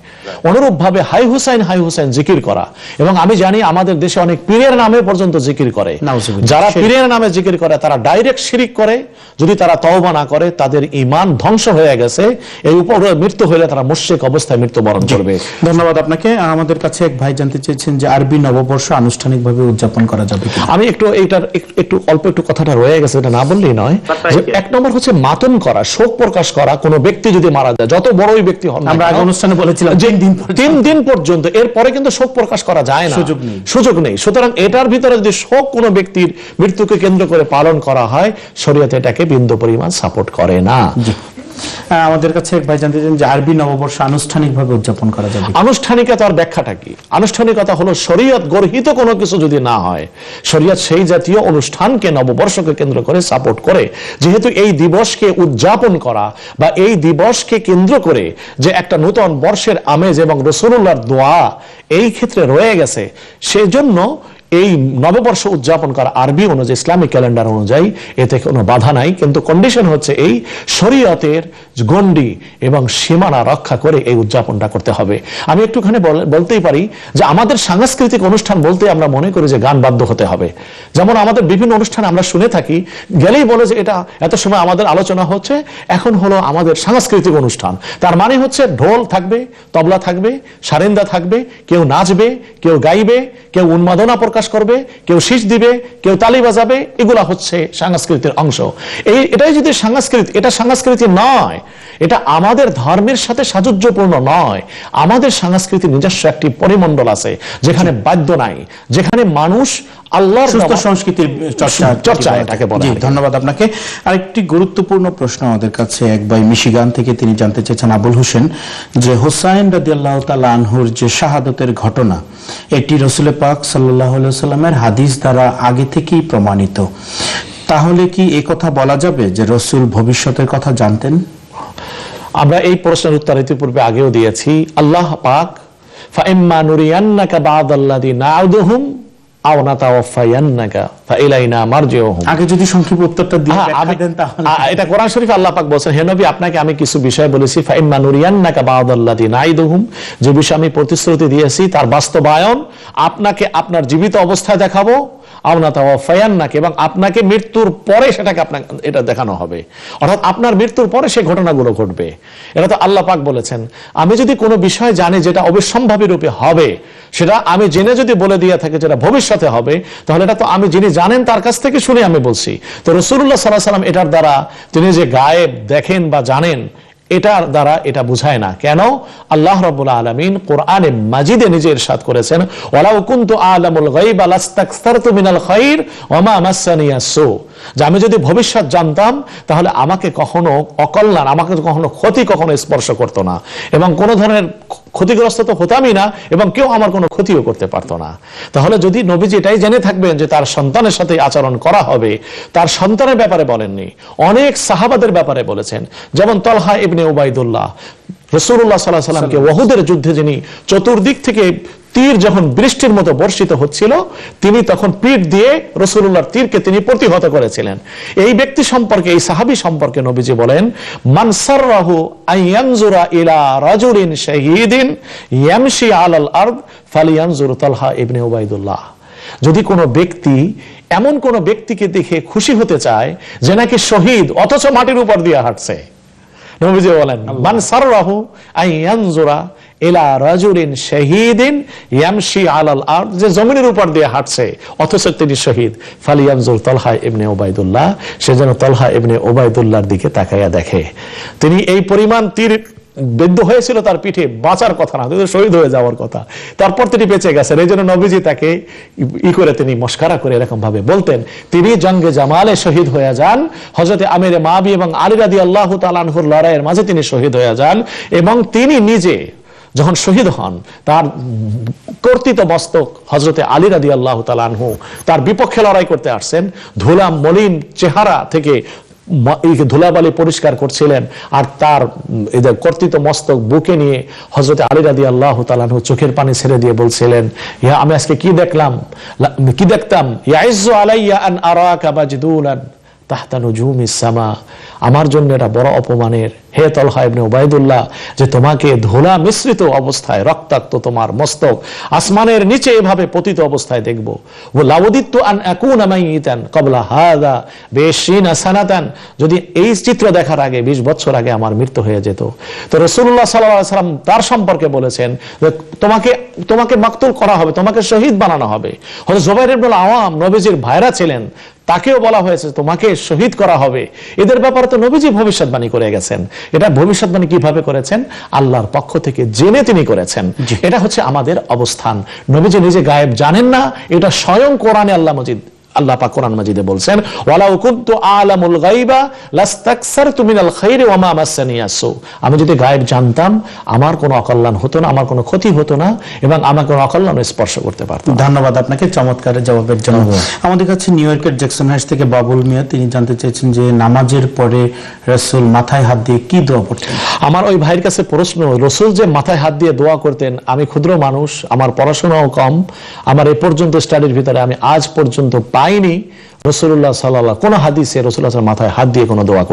অনুরূপ ভাবে হাই হুসাইন হাই হুসাইন জিকির করা। এবং আমি জানি আমাদের দেশে অনেক পীরের নামে পর্যন্ত জিকির করে। যারা পীরের নামে জিকির করে তারা ডাইরেক্ট শিরিক করে। যদি তারা তওবা না করে তাদের ইমান ধ্বংস হয়ে গেছে। এই উপর মৃত্যু হলে তারা মুশরিক অবস্থায় মৃত্যুবরণ করবে। ধন্যবাদ আপনাকে। আমাদের কাছে এক ভাই জানতে চেয়েছেন যে আরবি নববর্ষ আনুষ্ঠানিকভাবে উদযাপন করা যাবে আমি একটু এইটার একটু অল্প একটু কথাটা রয়ে গেছে এটা না বললেই নয়। যে এক নম্বর হচ্ছে মাতম করা শোক প্রকাশ করা কোনো ব্যক্তি যদি মারা যায় যত বড়ই ব্যক্তি হন আমরা আগে অনুষ্ঠানে বলেছিলাম যে দিন তিন দিন পর্যন্ত এরপরে কিন্তু শোক প্রকাশ করা যায় না। সুযোগ নেই। সুযোগ নেই। সুতরাং এটার ভিতরে যদি শোক কোনো ব্যক্তির মৃত্যুকে কেন্দ্র করে পালন করা হয় শরীয়তে এটাকে বিন্দু পরিমাণ সাপোর্ট করে না। আমাদের কাছে এক ভাই জানতে চেয়েছেন যে আরবি নববর্ষ আনুষ্ঠানিকভাবে উদযাপন করা যাবে আনুষ্ঠানিকতার ব্যাখ্যাটা কি? আনুষ্ঠানিকতা হলো শরীয়ত গর্হিত কোনো কিছু যদি না হয়, শরীয়ত সেই জাতীয় অনুষ্ঠানকে, নববর্ষকে কেন্দ্র করে সাপোর্ট করে। যেহেতু এই দিবসকে উদযাপন করা বা এই দিবসকে কেন্দ্র করে যে একটা নতুন বর্ষের আমেজ এবং রসুল্লাহর দোয়া এই ক্ষেত্রে রয়ে গেছে, সেজন্য এই নববর্ষ উদযাপন করা আরবি অনুযায়ী, ইসলামিক ক্যালেন্ডার অনুযায়ী এতে কোনো বাধা নাই। কিন্তু কন্ডিশন হচ্ছে এই, শরীয়তের গণ্ডি এবং সীমানা রক্ষা করে এই উদযাপনটা করতে হবে। আমি একটুখানি বল- বলতেই পারি যে আমাদের সাংস্কৃতিক অনুষ্ঠান বলতে আমরা মনে করি যে গান বাধ্য হতে হবে। যেমন আমাদের বিভিন্ন অনুষ্ঠান আমরা শুনে থাকি, গেলেই বলে যে এটা এত সময় আমাদের আলোচনা হচ্ছে, এখন হলো আমাদের সাংস্কৃতিক অনুষ্ঠান। তার মানে হচ্ছে ঢোল থাকবে, তবলা থাকবে, সারেন্দা থাকবে, কেউ নাচবে, কেউ গাইবে, কেউ উন্মাদনা প্রকাশ করবে, কেউ শীষ দিবে, কেউ তালি বাজাবে, এগুলা হচ্ছে সাংস্কৃতির অংশ। এই, এটাই যদি সাংস্কৃতিক এটা সংস্কৃতি নয়, এটা আমাদের ধর্মের সাথে সাযুজ্যপূর্ণ নয়, আমাদের সংস্কৃতির নিজস্ব একটি পরিমণ্ডল আছে, যেখানে বাদ্য নাই, যেখানে মানুষ আল্লাহর সুস্থ নামে- সংস্কৃতির চর্চা চর্চা এটাকে বলা জি হয়। ধন্যবাদ আপনাকে। আরেকটি গুরুত্বপূর্ণ প্রশ্ন আমাদের কাছে এক ভাই মিশিগান থেকে তিনি জানতে চেয়েছেন আবুল হোসেন যে হোসাইন রাদিয়াল্লাহ তাআলা আনহুর যে শাহাদতের ঘটনা এটি রসুল পাক সাল্লাহ সাল্লামের হাদিস দ্বারা আগে থেকেই প্রমাণিত। তাহলে কি কথা বলা যাবে যে রসুল ভবিষ্যতের কথা জানতেন? আমরা এই প্রশ্নের উত্তর ইতিপূর্বে আগেও দিয়েছি। আল্লাহ পাক ফাইম্মা নুরিয়ান্নাকা বাদাল্লাযী নাউদুহুম আগে যদি সংক্ষিপ্ত উত্তরটা দিয়ে দেন তাহলে। এটা কোরআন শরীফ আল্লাহ পাক বলছেন হে নবী আপনাকে আমি কিছু বিষয় বলেছি যে বিষয় আমি প্রতিশ্রুতি দিয়েছি তার বাস্তবায়ন আপনাকে আপনার জীবিত অবস্থায় দেখাবো তাওয়াফায়ান্নাকে এবং আপনাকে মৃত্যুর পরে সেটাকে আপনাকে, এটা দেখানো হবে। অর্থাৎ আপনার মৃত্যুর পরে সেই ঘটনাগুলো ঘটবে। এটা তো আল্লাহ পাক বলেছেন, আমি যদি কোনো বিষয় জানি যেটা অবিসম্ভাবী রূপে হবে, সেটা আমি জেনে যদি বলে দিয়ে থাকি যেটা ভবিষ্যতে হবে, তাহলে এটা তো আমি যিনি জানেন তার কাছ থেকে শুনে আমি বলছি। তো রসুল্লাহ সাল্লাহ সাল্লাম এটার দ্বারা তিনি যে গায়েব দেখেন বা জানেন এটার দ্বারা এটা বুঝায় না। কেন? আল্লাহ রবুল্লা আলমিন কোরআনে মাজিদে নিজে ইরশাদ করেছেন ওলাউকুন্ত আলমুল গাইব আলাস্তাকস্তারতু মিনাল খাইর ওয়া মা মাসানিয়া সু যে আমি যদি ভবিষ্যৎ জানতাম, তাহলে আমাকে কখনো অকল্যাণ আমাকে কখনো ক্ষতি কখনো স্পর্শ করতো না। এবং কোনো ধরনের ক্ষতিগ্রস্ত তো হতামই না এবং কেউ আমার কোনো ক্ষতিও করতে পারতো না। তাহলে যদি নবীজি এটাই জেনে থাকবেন যে তার সন্তানের সাথে আচরণ করা হবে, তার সন্তানের ব্যাপারে বলেননি, অনেক সাহাবাদের ব্যাপারে বলেছেন। যেমন তলহা ইবনে ওবায়দুল্লাহ রসুল্লাহ সাল্লাহ সাল্লামকে ওহুদের যুদ্ধে যিনি চতুর্দিক থেকে তীর যখন বৃষ্টির মতো বর্ষিত হচ্ছিল, তিনি তখন পিঠ দিয়ে রসুল্লাহর তীরকে তিনি প্রতিহত করেছিলেন। এই ব্যক্তি সম্পর্কে, এই সাহাবী সম্পর্কে নবীজি বলেন মানসাররাহু আইয়ানজুরা ইলা রাজুলিন শাহীদিন ইয়ামশি আলাল আরদ ফালিয়ানজুর তালহা ইবনে উবাইদুল্লাহ। যদি কোনো ব্যক্তি এমন কোন ব্যক্তিকে দেখে খুশি হতে চায় যে নাকি শহীদ, অথচ মাটির উপর দিয়ে হাঁটছে, নবীজি বলেন, মান সাররাহু আই ইলা রাজুলিন শাহীদিন ইয়ামশি আলাল আরদ, যে জমিনের উপর দিয়ে হাঁটছে, অথচ তিনি শহীদ। ফালিয়ানজুর তলহা ইবনে ওবাইদুল্লাহ সে যেন তলহা ইবনে ওবাইদুল্লাহর দিকে তাকাইয়া দেখে। তিনি এই পরিমাণ তীর হয়েছিল তার পিঠে, বাঁচার কথা না শহীদ হয়ে যাওয়ার কথা। তারপর তিনি বেঁচে গেছেন। এই জন্য নবীজি তাকে ই করে তিনি মস্কারা করে এরকম ভাবে বলতেন, তিনি জঙ্গে জামালে শহীদ হয়ে যান। হজরতে আমির মাবি এবং আলী রাদি আল্লাহ তালানহুর লড়াইয়ের মাঝে তিনি শহীদ হয়ে যান এবং তিনি নিজে যখন শহীদ হন, তার কর্তৃত মস্তক হজরতে আলী রাদি আল্লাহ তালানহু তার বিপক্ষে লড়াই করতে আসছেন। ধুলা মলিন চেহারা থেকে ধুলাবালি পরিষ্কার করছিলেন আর তার এদের কর্তৃত মস্তক বুকে নিয়ে হজরত আলী রাদি আল্লাহ তালানহু চোখের পানি ছেড়ে দিয়ে বলছিলেন, ইয়া, আমি আজকে কি দেখলাম? কি দেখতাম? ইয়াইজ্জু আলাইয়া আন আরাকা বাজদুলান আমার জন্য এটা বড় অপমানের। হে তলহা যে তোমাকে ধুলা মিশ্রিত অবস্থায়, রক্তাক্ত তোমার মস্তক, আসমানের নিচে এভাবে পতিত অবস্থায় দেখব। ও লাউদিত্তু আন ক্বাবলা হাযা বিশিনা সানাতান। যদি এই চিত্র দেখার আগে 20 বছর আগে আমার মৃত্যু হয়ে যেত। তো আলাইহি সাল্লাম তার সম্পর্কে বলেছেন তোমাকে তোমাকে মাকতুল করা হবে, তোমাকে শহীদ বানানো হবে। হযরত জুবাইর আওয়াম নবীজির ভাইরা ছিলেন। তাকেও বলা হয়েছে তোমাকে শহীদ করা হবে। এদের ব্যাপারে তো নবীজি ভবিষ্যৎবাণী করে গেছেন। এটা ভবিষ্যৎবাণী কীভাবে করেছেন? আল্লাহর পক্ষ থেকে জেনে তিনি করেছেন। এটা হচ্ছে আমাদের অবস্থান। নবীজি নিজে গায়েব জানেন না এটা স্বয়ং কোরআনে আল্লাহ মজিদ আল্লাহ পাক কোরআন মাজিদে বলছেন ওয়ালাউ কুনতু আলামুল গায়বা লাস্তাকসারতু মিনাল খাইরি ওয়া মা মাসানি আসু আমি যদি গায়েব জানতাম আমার কোনো অকল্যাণ হতো না আমার কোনো ক্ষতি হতো না এবং আমার কোনো অকল্যাণ স্পর্শ করতে পারতো না। ধন্যবাদ আপনাকে চমৎকার জবাবের জন্য। আমাদের কাছে নিউ ইয়র্কের জ্যাকসন হাউস থেকে বাবুল মিয়া তিনি জানতে চাইছেন যে নামাজের পরে রসুল মাথায় হাত দিয়ে কি দোয়া পড়তেন আমার ওই ভাইয়ের কাছে প্রশ্ন রসুল যে মাথায় হাত দিয়ে দোয়া করতেন আমি ক্ষুদ্র মানুষ আমার পড়াশোনাও কম আমার এ পর্যন্ত স্টাডির ভিতরে আমি আজ পর্যন্ত পাইনি রসুল্লাহ সাল্লাহ কোন হাদিসে রসুল্লাহ মাথায় হাত দিয়ে কোনো দোয়া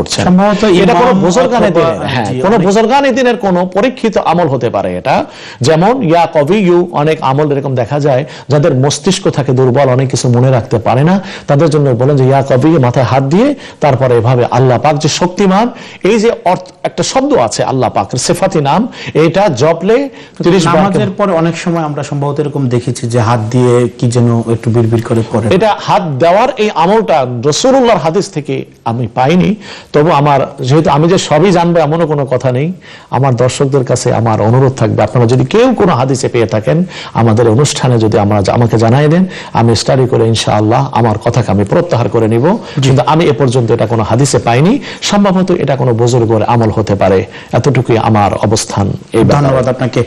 এটা কোনো দিনের হ্যাঁ কোনো অনেক- দিনের কোনো পরীক্ষিত আমল হতে পারে এটা। যেমন ইয়া কবি ইউ অনেক আমল এরকম দেখা যায় যাদের মস্তিষ্ক থাকে দুর্বল অনেক কিছু মনে রাখতে পারে না। তাদের জন্য বলেন যে ইয়া কবি মাথায় হাত দিয়ে তারপরে এভাবে আল্লাহ পাক যে শক্তিমান এই যে অর্থ একটা শব্দ আছে আল্লাহ পাক সেফাতি নাম এটা জপলে তিরিশ নামাজের পরে অনেক সময় আমরা সম্ভবত এরকম দেখেছি যে হাত দিয়ে কি যেন একটু বিড়বিড় করে পড়ে। এটা হাত দেওয়ার এই আমলটা রসুল্লাহর হাদিস থেকে আমি পাইনি। তবু আমার যেহেতু আমি যে সবই জানব এমনও কোনো কথা নেই। আমার দর্শকদের কাছে আমার অনুরোধ থাকবে আপনারা যদি কেউ কোনো হাদিসে পেয়ে থাকেন আমাদের অনুষ্ঠানে যদি আমরা আমাকে জানাই দেন আমি স্টাডি করে ইনশাআল্লাহ আমার কথাকে আমি প্রত্যাহার করে নিব। কিন্তু আমি এ পর্যন্ত এটা কোনো হাদিসে পাইনি। সম্ভবত এটা কোনো বুজুর্গের আমল হতে পারে। এতটুকুই আমার অবস্থান এই ধন্যবাদ আপনাকে।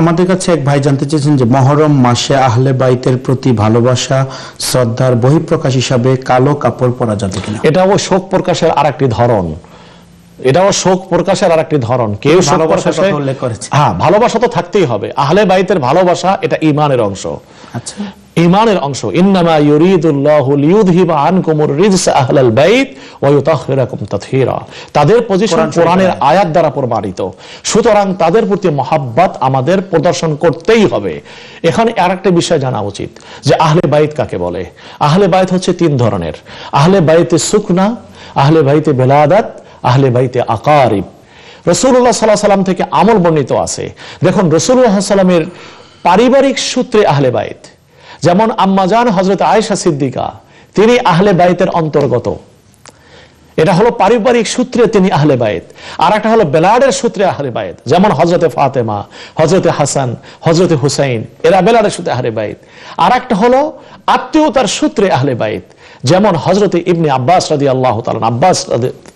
আমাদের কাছে এক ভাই জানতে চেয়েছেন যে মহরম মাসে আহলে বাইতের প্রতি ভালোবাসা শ্রদ্ধার বহিঃপ্রকাশ হিসাবে কালো কাপড় পরা যাবে কিনা? এটাও শোক প্রকাশের আরেকটি ধরন। এটাও শোক প্রকাশের আরেকটি ধরন। কেউ শোক প্রকাশে করেছে। হ্যাঁ ভালোবাসা তো থাকতেই হবে। আহলে বাইতের ভালোবাসা এটা ইমানের অংশ। আচ্ছা। ইমানের অংশ। ইন্নামা আহলাল বাইত ওয়া তাদের পজিশন কোরআনের আয়াত। আয়াত দ্বারা প্রমাণিত। সুতরাং তাদের প্রতি মহাব্বত আমাদের প্রদর্শন করতেই হবে। এখানে আর একটা বিষয় জানা উচিত যে আহলে বাইত কাকে বলে? আহলে বাইত হচ্ছে তিন ধরনের। আহলে বাইতে সুকনা আহলে বাইতে বেলাদাত আহলে বাইতে আকারিব। রসুল্লাহ সাল্লাহ সাল্লাম থেকে আমল বর্ণিত আছে। দেখুন রসুল্লাহ সাল্লামের পারিবারিক সূত্রে আহলে বাইত। যেমন আম্মাজান হজরত আয়েশা সিদ্দিকা, তিনি আহলে বাইতের অন্তর্গত। এটা হলো পারিবারিক সূত্রে তিনি আহলে বায়েত আর একটা হলো বেলাডের সূত্রে আহলে বায়েত যেমন হজরতে ফাতেমা হজরতে হাসান হজরতে হুসাইন, এরা বেলাডের সূত্রে আহলে বায়েত আর একটা হলো আত্মীয়তার সূত্রে আহলে বায়েত যেমন হজরতে ইবনে আব্বাস রাদি আল্লাহ তালান আব্বাস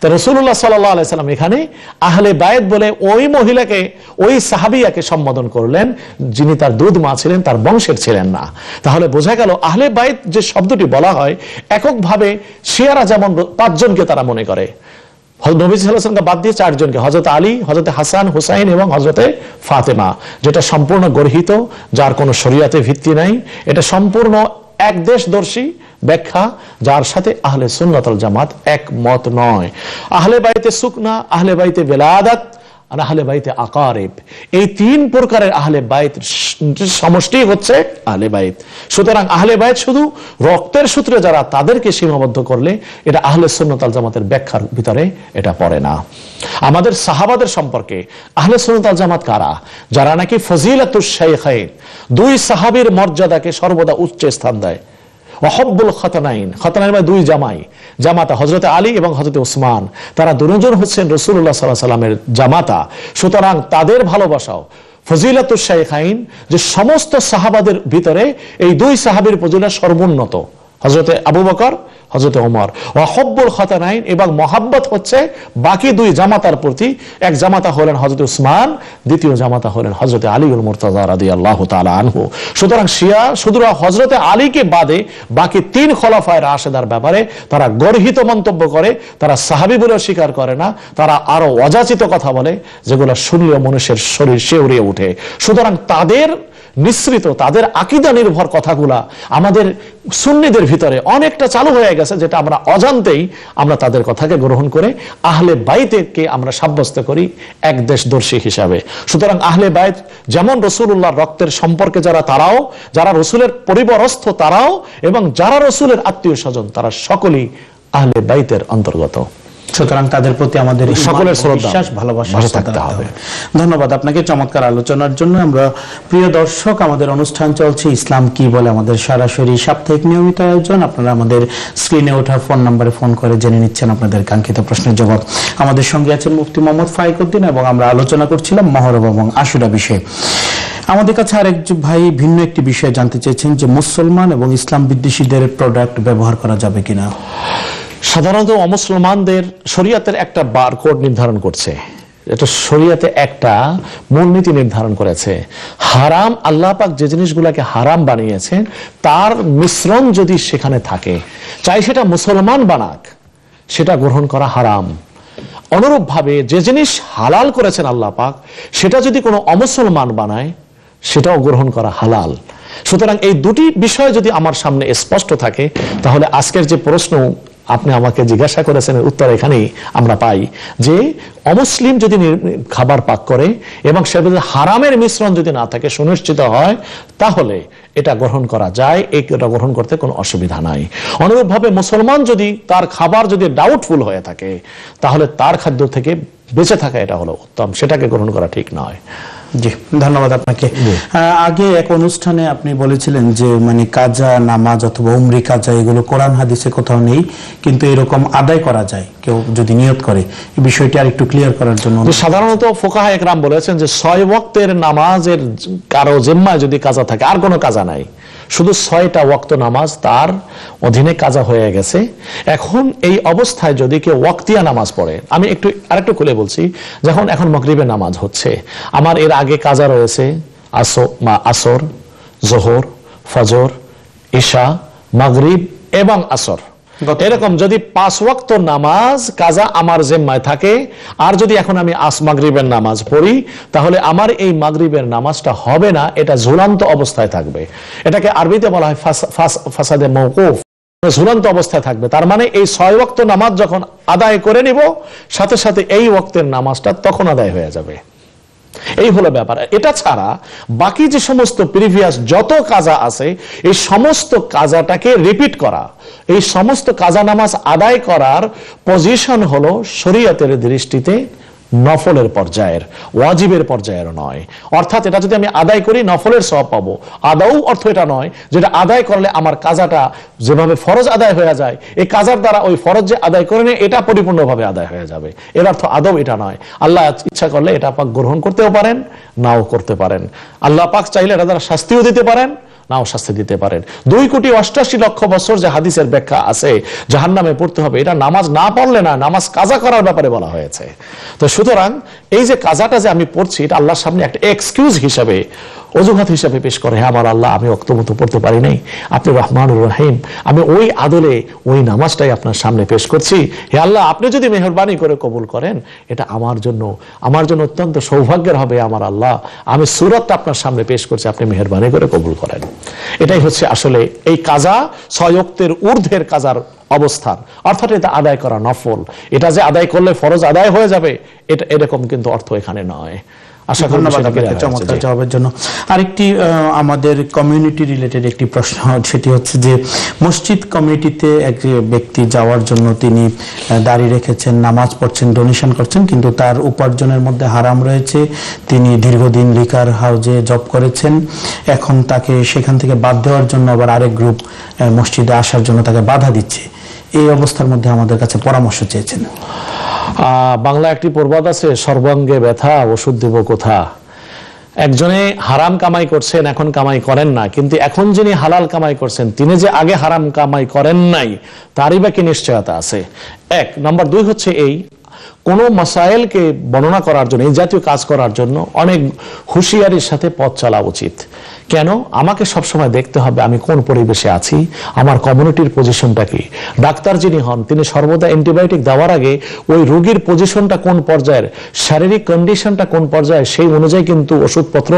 তা রসুল্লাহ সাল্লাহ সাল্লাম এখানে আহলে বায়েত বলে ওই মহিলাকে, ওই সাহাবিয়াকে সম্বোধন করলেন যিনি তার দুধ মা ছিলেন, তার বংশের ছিলেন না। তাহলে বোঝা গেল আহলে বায়েত যে শব্দটি বলা হয় এককভাবে শিয়ারা যেমন পাঁচজনকে তারা মনে করে। নবী সাল্লামকে বাদ দিয়ে চারজনকে হজরত আলী হজরত হাসান, হুসাইন এবং হজরতে ফাতেমা। যেটা সম্পূর্ণ গর্হিত, যার কোনো শরিয়াতে ভিত্তি নাই। এটা সম্পূর্ণ এক দেশদর্শী ব্যাখ্যা, যার সাথে আহলে সুন্নাতল জামাত একমত নয়। আহলে বাইতে সুকনা, আহলে বাইতে বেলাদাত আর আহলে বাইতে আকারেব। এই তিন প্রকারের আহলে বাইত সমষ্টি হচ্ছে আহলে বাইত। সুতরাং আহলে বাইত শুধু রক্তের সূত্রে যারা তাদেরকে সীমাবদ্ধ করলে, এটা আহলে সুন্নতাল জামাতের ব্যাখ্যার ভিতরে এটা পড়ে না। আমাদের সাহাবাদের সম্পর্কে আহলে সুন্নতাল জামাত কারা? যারা নাকি ফজিলাতুস শাইখাইন, দুই সাহাবীর মর্যাদাকে সর্বদা উচ্চ স্থান দেয়। ওহব্বুল খতনাইন। খতনাইন মানে দুই জামাই। জামাতা হজরত আলী এবং হজরত ওসমান তারা দুজন হচ্ছেন রসুল্লাহ সাল্লাহ সাল্লামের জামাতা। সুতরাং তাদের ভালোবাসাও। ফজিলাতুস শাইখাইন, যে সমস্ত সাহাবাদের ভিতরে এই দুই সাহাবির ফজিলা সর্বোন্নত। হজরতে আবু বকর হজরতে ওমর। ওয়াহব্বুল খতানাইন, এবং মহাব্বত হচ্ছে বাকি দুই জামাতার প্রতি। এক জামাতা হলেন হজরত উসমান, দ্বিতীয় জামাতা হলেন হজরতে আলীউল মুরতাজা রাদি আল্লাহ তালা আনহু। সুতরাং শিয়া, শুধু হজরতে আলীকে বাদে বাকি তিন খলাফায় রাশেদার ব্যাপারে তারা গর্হিত মন্তব্য করে, তারা সাহাবি বলেও স্বীকার করে না, তারা আরও অযাচিত কথা বলে, যেগুলো শুনলে মানুষের শরীর শিউরিয়ে ওঠে। সুতরাং তাদের মিশ্রিত, তাদের আকিদা নির্ভর কথাগুলা আমাদের সুন্নিদের ভিতরে অনেকটা চালু হয়ে গেছে, যেটা আমরা অজান্তেই আমরা তাদের কথাকে গ্রহণ করে আহলে বাইতেকে আমরা সাব্যস্ত করি এক দেশদর্শী হিসাবে। সুতরাং আহলে বাইত যেমন রসুল্লাহ রক্তের সম্পর্কে যারা তারাও, যারা রসুলের পরিবরস্থ তারাও, এবং যারা রসুলের আত্মীয় স্বজন, তারা সকলেই আহলে বাইতের অন্তর্গত। সুতরাং তাদের প্রতি আমাদের সকলের বিশ্বাস ভালোবাসা থাকতে হবে। ধন্যবাদ আপনাকে চমৎকার আলোচনার জন্য। আমরা প্রিয় দর্শক আমাদের অনুষ্ঠান চলছে ইসলাম কি বলে আমাদের সরাসরি সাপ্তাহিক নিয়মিত আয়োজন। আপনারা আমাদের স্ক্রিনে ওঠা ফোন নম্বরে ফোন করে জেনে নিচ্ছেন আপনাদের কাঙ্ক্ষিত প্রশ্নের জবাব। আমাদের সঙ্গে আছেন মুফতি মোহাম্মদ ফাইকুদ্দিন এবং আমরা আলোচনা করছিলাম মহরম এবং আশুরা বিষয়ে। আমাদের কাছে আরেক ভাই ভিন্ন একটি বিষয় জানতে চেয়েছেন যে মুসলমান এবং ইসলাম বিদ্বেষীদের প্রোডাক্ট ব্যবহার করা যাবে কিনা। সাধারণত অমুসলমানদের শরিয়াতের একটা বারকোড নির্ধারণ করছে। এটা শরিয়াতে একটা মূলনীতি নির্ধারণ করেছে। হারাম, আল্লাহ পাক যে জিনিসগুলোকে হারাম বানিয়েছেন তার মিশ্রণ যদি সেখানে থাকে, চাই সেটা মুসলমান বানাক, সেটা গ্রহণ করা হারাম। অনুরূপভাবে যে জিনিস হালাল করেছেন আল্লাহ পাক, সেটা যদি কোনো অমুসলমান বানায়, সেটাও গ্রহণ করা হালাল। সুতরাং এই দুটি বিষয় যদি আমার সামনে স্পষ্ট থাকে, তাহলে আজকের যে প্রশ্ন আপনি আমাকে জিজ্ঞাসা করেছেন উত্তর এখানেই আমরা পাই যে অমুসলিম যদি খাবার পাক করে এবং সেটা হারামের মিশ্রণ যদি না থাকে, সুনিশ্চিত হয়, তাহলে এটা গ্রহণ করা যায় এটা গ্রহণ করতে কোনো অসুবিধা নাই। অনুরূপভাবে মুসলমান যদি তার খাবার যদি ডাউটফুল হয়ে থাকে, তাহলে তার খাদ্য থেকে বেঁচে থাকা এটা হলো উত্তম, সেটাকে গ্রহণ করা ঠিক নয়। জি ধন্যবাদ আপনাকে। আগে এক অনুষ্ঠানে আপনি বলেছিলেন যে মানে কাজা নামাজ অথবা উমরি কাজা এগুলো কোরআন হাদিসে কোথাও নেই কিন্তু এরকম আদায় করা যায় কেউ যদি নিয়ত করে। এই বিষয়টি আর একটু ক্লিয়ার করার জন্য সাধারণত ফোকাহা একরাম বলেছেন যে ছয় ওয়াক্তের নামাজের কারও জিম্মায় যদি কাজা থাকে আর কোনো কাজা নাই। শুধু ছয়টা ওয়াক্ত নামাজ তার অধীনে কাজা হয়ে গেছে। এখন এই অবস্থায় যদি কেউ ওয়াক্তিয়া নামাজ পড়ে, আমি একটু, আরেকটু খুলে বলছি, যখন এখন মকরিবের নামাজ হচ্ছে, আমার এর আগে কাজা রয়েছে, আসর জোহর, ফজর ঈশা মাগরিব এবং আসর। এরকম যদি পাঁচ ওয়াক্ত নামাজ কাজা আমার জেম্মায় থাকে, আর যদি এখন আমি আস মাগরিবের নামাজ পড়ি, তাহলে আমার এই মাগরিবের নামাজটা হবে না, এটা ঝুলন্ত অবস্থায় থাকবে। এটাকে আরবিতে বলা হয় ফাস- ফাস- ফাসাদে মৌকুফ ঝুলন্ত অবস্থায় থাকবে। তার মানে এই ছয় ওয়াক্ত নামাজ যখন আদায় করে নিব, সাথে সাথে এই ওয়াক্তের নামাজটা তখন আদায় হয়ে যাবে। এই হলো ব্যাপার। এটা ছাড়া বাকি যে সমস্ত প্রিভিয়াস যত কাজা আছে, এই সমস্ত কাজাটাকে রিপিট করা, এই সমস্ত কাজা নামাজ আদায় করার পজিশন হলো শরীয়তের দৃষ্টিতে নফলের পর্যায়ের, ওয়াজিবের পর্যায়ের নয়। অর্থাৎ এটা যদি আমি আদায় করি, নফলের সব পাবো। আদাও অর্থ এটা নয় যেটা আদায় করলে আমার কাজাটা যেভাবে ফরজ আদায় হয়ে যায়, এই কাজার দ্বারা ওই ফরজ যে আদায় করে নেয়, এটা পরিপূর্ণভাবে আদায় হয়ে যাবে। এর অর্থ আদৌ এটা নয়। আল্লাহ ইচ্ছা করলে এটা পাক গ্রহণ করতেও পারেন, নাও করতে পারেন। আল্লাহ পাক চাইলে এটা দ্বারা শাস্তিও দিতে পারেন নাও শাস্তি দিতে পারেন। দুই কোটি অষ্টাশি লক্ষ বছর যে হাদিসের ব্যাখ্যা আছে জাহান নামে পড়তে হবে। এটা নামাজ না পড়লে না, নামাজ কাজা করার ব্যাপারে বলা হয়েছে। তো সুতরাং এই যে কাজাটা যে আমি পড়ছি, এটা আল্লাহর সামনে একটা এক্সকিউজ হিসাবে অজুহাত হিসাবে পেশ করে হ্যাঁ আমার আল্লাহ, আমি অক্তমতো পড়তে পারি নাই। আপনি রহমানুর রহিম। আমি ওই আদলে ওই নামাজটাই আপনার সামনে পেশ করছি। হে আল্লাহ, আপনি যদি মেহরবানি করে কবুল করেন, এটা আমার জন্য আমার জন্য অত্যন্ত সৌভাগ্যের হবে, আমার আল্লাহ। আমি সুরতটা আপনার সামনে পেশ করছি, আপনি মেহরবানি করে কবুল করেন। এটাই হচ্ছে আসলে এই কাজা ছয়ক্তের ঊর্ধ্বের কাজার অবস্থান। অর্থাৎ এটা আদায় করা নফল। এটা যে আদায় করলে ফরজ আদায় হয়ে যাবে, এটা এরকম কিন্তু অর্থ এখানে নয়। আশা করি। চমৎকার। জবাবের জন্য আরেকটি আমাদের কমিউনিটি রিলেটেড একটি প্রশ্ন সেটি হচ্ছে যে মসজিদ কমিটিতে এক ব্যক্তি যাওয়ার জন্য তিনি দাঁড়িয়ে রেখেছেন নামাজ পড়ছেন ডোনেশন করছেন কিন্তু তার উপার্জনের মধ্যে হারাম রয়েছে তিনি দীর্ঘদিন লিকার হাউজে জব করেছেন এখন তাকে সেখান থেকে বাদ দেওয়ার জন্য আবার আরেক গ্রুপ মসজিদে আসার জন্য তাকে বাধা দিচ্ছে এই অবস্থার মধ্যে আমাদের কাছে পরামর্শ চেয়েছেন বাংলা একটি প্রবাদ আছে, সর্বাঙ্গে ব্যথা, ওষুধ দেব কোথা? একজনে হারাম কামাই করছেন, এখন কামাই করেন না। কিন্তু এখন যিনি হালাল কামাই করছেন, তিনি যে আগে হারাম কামাই করেন নাই, তারই বা কি নিশ্চয়তা আছে? এক, নম্বর দুই হচ্ছে এই কোন মাসাইলকে বর্ণনা করার জন্য, এই জাতীয় কাজ করার জন্য অনেক হুঁশিয়ারির সাথে পথ চলা উচিত। কেন? আমাকে সবসময় দেখতে হবে আমি কোন পরিবেশে আছি, আমার কমিউনিটির পজিশনটা কি। ডাক্তার যিনি হন, তিনি সর্বদা অ্যান্টিবায়োটিক দেওয়ার আগে ওই রোগীর পজিশনটা কোন পর্যায়ের, শারীরিক কন্ডিশনটা কোন পর্যায়ে সেই অনুযায়ী কিন্তু ওষুধপত্র,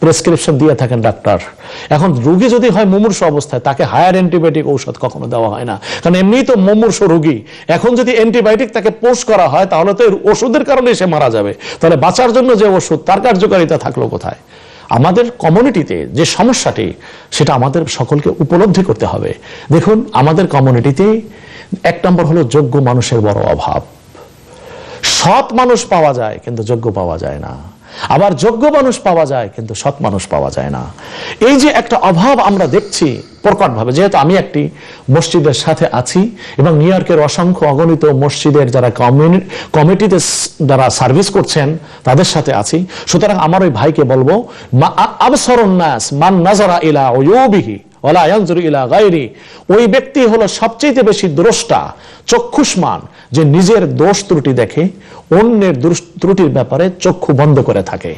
প্রেসক্রিপশন দিয়ে থাকেন ডাক্তার। এখন রোগী যদি হয় মুমূর্ষ অবস্থায়, তাকে হায়ার অ্যান্টিবায়োটিক ঔষধ কখনো দেওয়া হয় না। কারণ এমনিই তো মুমূর্ষ রোগী। এখন যদি অ্যান্টিবায়োটিক তাকে পোষ করা হয় তাহলে তো এর ওষুধের কারণে সে মারা যাবে। তাহলে বাঁচার জন্য যে ওষুধ, তার কার্যকারিতা থাকল কোথায়? আমাদের কমিউনিটিতে যে সমস্যাটি, সেটা আমাদের সকলকে উপলব্ধি করতে হবে। দেখুন, আমাদের কমিউনিটিতে এক নম্বর হলো যোগ্য মানুষের বড় অভাব। সৎ মানুষ পাওয়া যায়, কিন্তু যোগ্য পাওয়া যায় না। আবার যোগ্য মানুষ পাওয়া যায়, কিন্তু সৎ মানুষ পাওয়া যায় না। এই যে একটা অভাব আমরা দেখছি প্রকটভাবে, যেহেতু আমি একটি মসজিদের সাথে আছি এবং নিউ ইয়র্কের অসংখ্য অগণিত মসজিদের যারা কমিটিতে যারা সার্ভিস করছেন, তাদের সাথে আছি। সুতরাং আমার ওই ভাইকে বলব ওই ব্যক্তি হলো সবচেয়ে বেশি দ্রষ্টা, চক্ষুষ্মান, যে নিজের দোষ ত্রুটি দেখে। অন্যের ত্রুটির ব্যাপারে চক্ষু বন্ধ করে থাকে।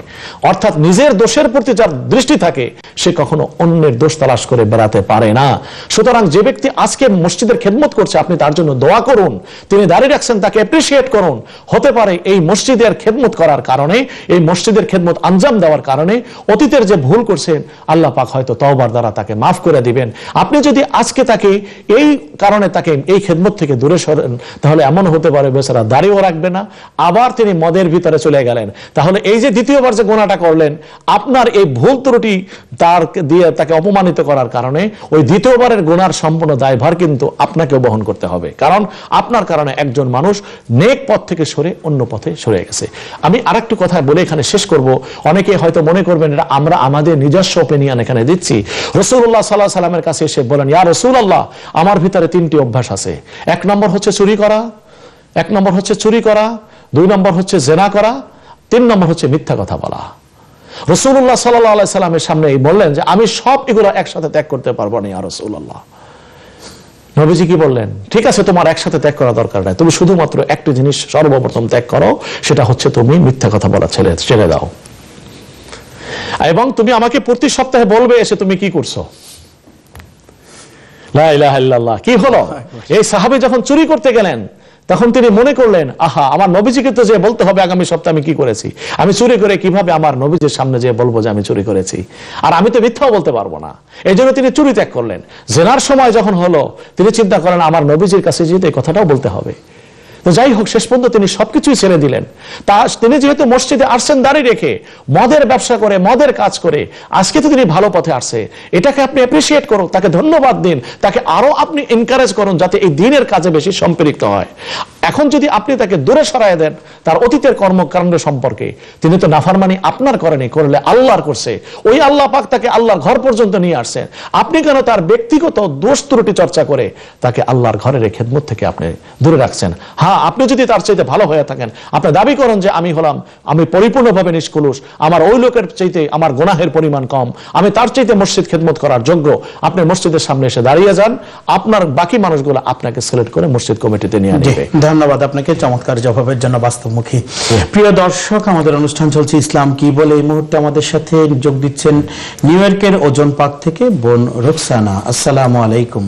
অর্থাৎ নিজের দোষের প্রতি যার দৃষ্টি থাকে, সে কখনো অন্যের দোষ তালাশ করে বেড়াতে পারে না। সুতরাং যে ব্যক্তি আজকে মসজিদের খেদমত করছে, আপনি তার জন্য দোয়া করুন। তিনি দাঁড়িয়ে রাখছেন, তাকে অ্যাপ্রিসিয়েট করুন। হতে পারে এই মসজিদের খেদমত করার কারণে, এই মসজিদের খেদমত আঞ্জাম দেওয়ার কারণে অতীতের যে ভুল করছেন, আল্লাহ পাক হয়তো তওবার দ্বারা তাকে মাফ করে দিবেন। আপনি যদি আজকে তাকে এই কারণে তাকে এই খেদমত থেকে দূরে সরেন, তাহলে এমন হতে পারে, বেচারা দাঁড়িয়েও রাখবে না আবার তিনি মদের ভিতরে চলে গেলেন। তাহলে এই যে দ্বিতীয়বার যে গোনাটা করলেন, আপনার এই ভুল ত্রুটি তার দিয়ে তাকে অপমানিত করার কারণে ওই দ্বিতীয়বারের গোনার সম্পূর্ণ দায়ভার কিন্তু আপনাকেও বহন করতে হবে। কারণ আপনার কারণে একজন মানুষ নেক পথ থেকে সরে অন্য পথে সরে গেছে। আমি আরেকটু কথা বলে এখানে শেষ করব। অনেকে হয়তো মনে করবেন, এটা আমরা আমাদের নিজস্ব ওপিনিয়ন এখানে দিচ্ছি। রসুল্লাহ সাল্লাহ সাল্লামের কাছে এসে বলেন, ইয়া রসুল আল্লাহ আমার ভিতরে তিনটি অভ্যাস আছে। এক নম্বর হচ্ছে চুরি করা, এক নম্বর হচ্ছে চুরি করা দুই নম্বর হচ্ছে জেনা করা তিন নম্বর হচ্ছে মিথ্যা কথা বলা। রসুল্লাহ সাল্লাহ সাল্লামের সামনে এই বললেন যে আমি সব এগুলো একসাথে ত্যাগ করতে পারব না রসুল্লাহ নবীজি কি বললেন? ঠিক আছে তোমার একসাথে ত্যাগ করা দরকার নাই। তুমি শুধুমাত্র একটি জিনিস সর্বপ্রথম ত্যাগ করো সেটা হচ্ছে তুমি মিথ্যা কথা বলা ছেড়ে ছেড়ে দাও। এবং তুমি আমাকে প্রতি সপ্তাহে বলবে এসে তুমি কি করছ? কি হলো? এই সাহাবী যখন চুরি করতে গেলেন তখন তিনি মনে করলেন, আহা, আমার নবীজিকে তো যে বলতে হবে আগামী সপ্তাহে আমি কি করেছি? আমি চুরি করে কীভাবে আমার নবীজির সামনে যে বলব যে আমি চুরি করেছি? আর আমি তো মিথ্যাও বলতে পারব না। এই জন্য তিনি চুরি ত্যাগ করলেন। জেনার সময় যখন হলো, তিনি চিন্তা করেন, আমার নবীজির কাছে যেতে কথাটাও বলতে হবে। তো যাই হোক, শেষ পর্যন্ত তিনি সবকিছুই ছেড়ে দিলেন। তা তিনি যেহেতু মসজিদে আসছেন দাঁড়িয়ে রেখে মদের ব্যবসা করে, মদের কাজ করে, আজকে তো তিনি ভালো পথে আসছে। এটাকে আপনি অ্যাপ্রিসিয়েট করুন, তাকে ধন্যবাদ দিন, তাকে আরও আপনি এনকারেজ করুন যাতে এই দিনের কাজে বেশি সম্পৃক্ত হয়। এখন যদি আপনি তাকে দূরে সরাই দেন, তার অতীতের কর্মকাণ্ড সম্পর্কে, তিনি তো নাফারমানি আপনার করেনি, করলে আল্লাহর করছে। ওই আল্লাহ পাক তাকে আল্লাহর ঘর পর্যন্ত নিয়ে আসছেন আপনি কেন তার ব্যক্তিগত দোষ ত্রুটি চর্চা করে তাকে আল্লাহর ঘরের খেদমত থেকে আপনি দূরে রাখছেন? হ্যাঁ আপনি যদি তার চাইতে ভালো হয়ে থাকেন আপনি দাবি করেন যে আমি হলাম আমি পরিপূর্ণভাবে নিষ্কুলুষ আমার ওই লোকের চাইতে আমার গোনাহের পরিমাণ কম আমি তার চাইতে মসজিদ খেদমত করার যোগ্য আপনি মসজিদের সামনে এসে দাঁড়িয়ে যান আপনার বাকি মানুষগুলো আপনাকে সিলেক্ট করে মসজিদ কমিটিতে নিয়ে নেবে। ধন্যবাদ আপনাকে চমৎকার জবাবের জন্য বাস্তবমুখী। প্রিয় দর্শক আমাদের অনুষ্ঠান চলছে ইসলাম কি বলে এই মুহূর্তে আমাদের সাথে যোগ দিচ্ছেন নিউ ইয়র্কের ওজন পাক থেকে বোন রোকসানা। আসসালামু আলাইকুম।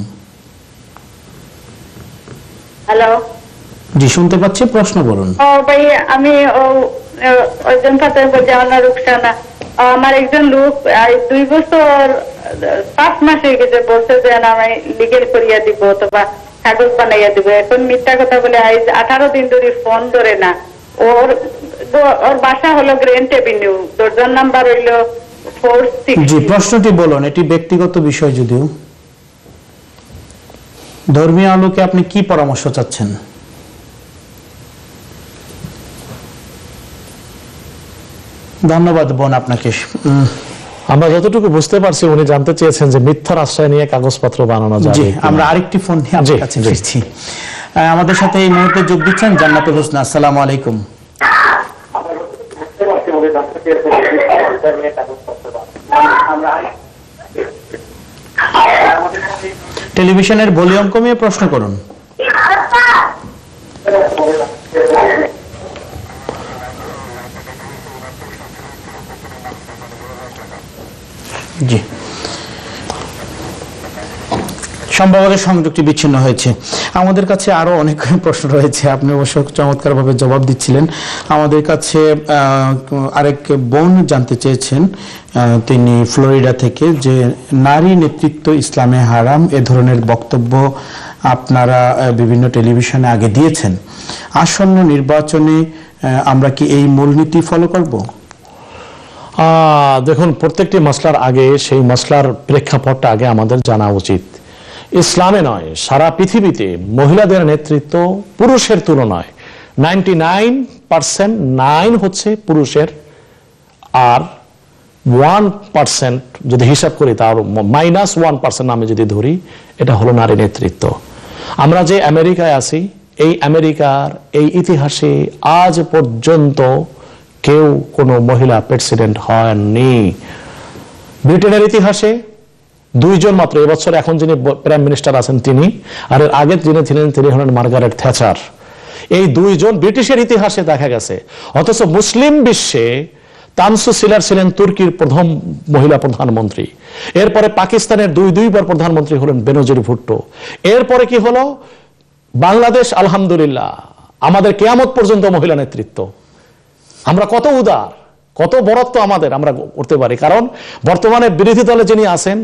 হ্যালো। জি শুনতে পাচ্ছি প্রশ্ন ভাই আমি বলছি আমার রুকসানা আমার একজন লোক দুই বছর পাঁচ মাস হয়ে গেছে বলছে যে আমি লিগেল করিয়া দিব অথবা কাগজ বানাইয়া দিব। এখন মিথ্যা কথা বলে আজ আঠারো দিন ধরে ফোন ধরে না। ওর ওর বাসা হলো গ্র্যান্ড এভিনিউ দরজার নাম্বার হইল ফোর সিক্স জি প্রশ্নটি বলুন এটি ব্যক্তিগত বিষয় যদিও। ধর্মীয় আলোকে আপনি কি পরামর্শ চাচ্ছেন? ধন্যবাদ বোন আপনাকে। আমরা যতটুকু বুঝতে পারছি উনি জানতে চেয়েছেন যে মিথ্যার আশ্রয় নিয়ে কাগজপত্র বানানো যাবে আমরা আরেকটি ফোন নিয়ে আপনার কাছে। ফিরছি। আমাদের সাথে এই মুহূর্তে যোগ দিচ্ছেন জান্নাতুল হোসনা। আসসালামু আলাইকুম। টেলিভিশনের ভলিউম কমিয়ে প্রশ্ন করুন। জি। সম্ভবত সংযোগটি বিচ্ছিন্ন হয়েছে। আমাদের কাছে আরও অনেক প্রশ্ন রয়েছে। আপনি অবশ্য চমৎকারভাবে জবাব দিচ্ছিলেন। আমাদের কাছে আরেক বোন জানতে চেয়েছেন তিনি ফ্লোরিডা থেকে যে নারী নেতৃত্ব ইসলামে হারাম, এ ধরনের বক্তব্য আপনারা বিভিন্ন টেলিভিশনে আগে দিয়েছেন। আসন্ন নির্বাচনে আমরা কি এই মূলনীতি ফলো করব? দেখুন, প্রত্যেকটি মশলার আগে, সেই মশলার প্রেক্ষাপটটা আগে আমাদের জানা উচিত। ইসলামে নয়, সারা পৃথিবীতে মহিলাদের নেতৃত্ব পুরুষের তুলনায় নাইনটি নাইন পার্সেন্ট নাইন হচ্ছে পুরুষের, আর ওয়ান পার্সেন্ট যদি হিসাব করি, তার মাইনাস ওয়ান পার্সেন্ট আমি যদি ধরি, এটা হলো নারী নেতৃত্ব। আমরা যে আমেরিকায় আছি, এই আমেরিকার এই ইতিহাসে আজ পর্যন্ত কেউ কোনো মহিলা প্রেসিডেন্ট হয়নি ব্রিটেনের ইতিহাসে দুইজন মাত্র, এবছর এখন যিনি প্রাইম মিনিস্টার আছেন তিনি, আর এর আগে যিনি ছিলেন তিনি হলেন মার্গারেট থ্যাচার। এই দুইজন ব্রিটিশের ইতিহাসে দেখা গেছে। অথচ মুসলিম বিশ্বে তানসু সিলার ছিলেন তুর্কির প্রথম মহিলা প্রধানমন্ত্রী। এরপরে পাকিস্তানের দুই দুইবার প্রধানমন্ত্রী হলেন বেনজির ভুট্টো। এরপরে কি হলো? বাংলাদেশ, আলহামদুলিল্লাহ, আমাদের কেয়ামত পর্যন্ত মহিলা নেতৃত্ব। আমরা কত উদার কত বরত্ব আমাদের আমরা করতে পারি। কারণ বর্তমানে বিরোধী দলে যিনি আছেন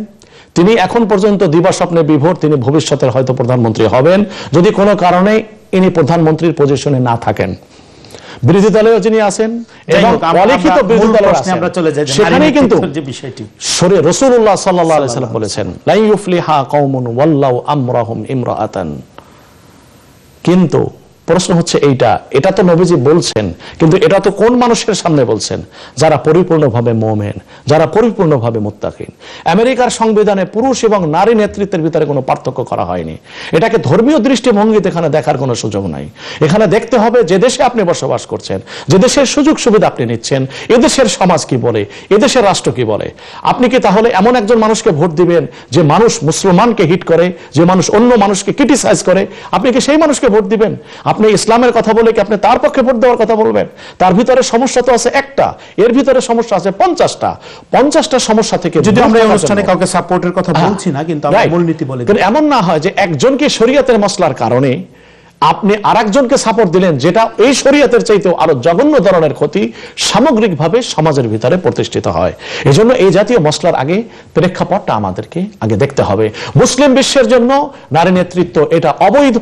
তিনি এখন পর্যন্ত দিবা স্বপ্নে বিভোর তিনি ভবিষ্যতের হয়তো প্রধানমন্ত্রী হবেন। যদি কোনো কারণে ইনি প্রধানমন্ত্রীর পজিশনে না থাকেন। বিরোধী দলেও যিনি আছেন এবং অলিখিত বিরোধী সেখানেই কিন্তু সরে রসুল্লাহ সাল্লাম বলেছেন ওয়াল্লাউ আমরাহুম কিন্তু প্রশ্ন হচ্ছে এইটা। এটা তো নবীজি বলছেন, কিন্তু এটা তো কোন মানুষের সামনে বলছেন? যারা পরিপূর্ণভাবে মোমেন, যারা পরিপূর্ণভাবে মুত্তাকিন। আমেরিকার সংবিধানে পুরুষ এবং নারী নেতৃত্বের ভিতরে কোনো পার্থক্য করা হয়নি। এটাকে ধর্মীয় দৃষ্টিভঙ্গিতে এখানে দেখার কোনো সুযোগ নাই। এখানে দেখতে হবে যে দেশে আপনি বসবাস করছেন, যে দেশের সুযোগ সুবিধা আপনি নিচ্ছেন এদেশের সমাজ কি বলে এদেশের রাষ্ট্র কি বলে। আপনি কি তাহলে এমন একজন মানুষকে ভোট দিবেন যে মানুষ মুসলমানকে হিট করে, যে মানুষ অন্য মানুষকে ক্রিটিসাইজ করে? আপনি কি সেই মানুষকে ভোট দিবেন? আপনি ইসলামের কথা বলে কি আপনি তার পক্ষে ভোট দেওয়ার কথা বলবেন? তার ভিতরে সমস্যা তো আছে একটা। এর ভিতরে সমস্যা আছে পঞ্চাশটা। পঞ্চাশটা সমস্যা থেকে যদি আমরা এই অনুষ্ঠানে কাউকে সাপোর্টের কথা বলছি না কিন্তু আমরা মূলনীতি বলে কিন্তু এমন না হয় যে একজনকে শরীয়তের মশলার কারণে আপনি আরেকজনকে সাপোর্ট দিলেন, যেটা এই শরীয়তের চাইতেও আরও জঘন্য ধরনের ক্ষতি সামগ্রিকভাবে সমাজের ভিতরে প্রতিষ্ঠিত হয়। এজন্য এই জাতীয় মশলার আগে প্রেক্ষাপটটা আমাদেরকে আগে দেখতে হবে। মুসলিম বিশ্বের জন্য নারী নেতৃত্ব এটা অবৈধ,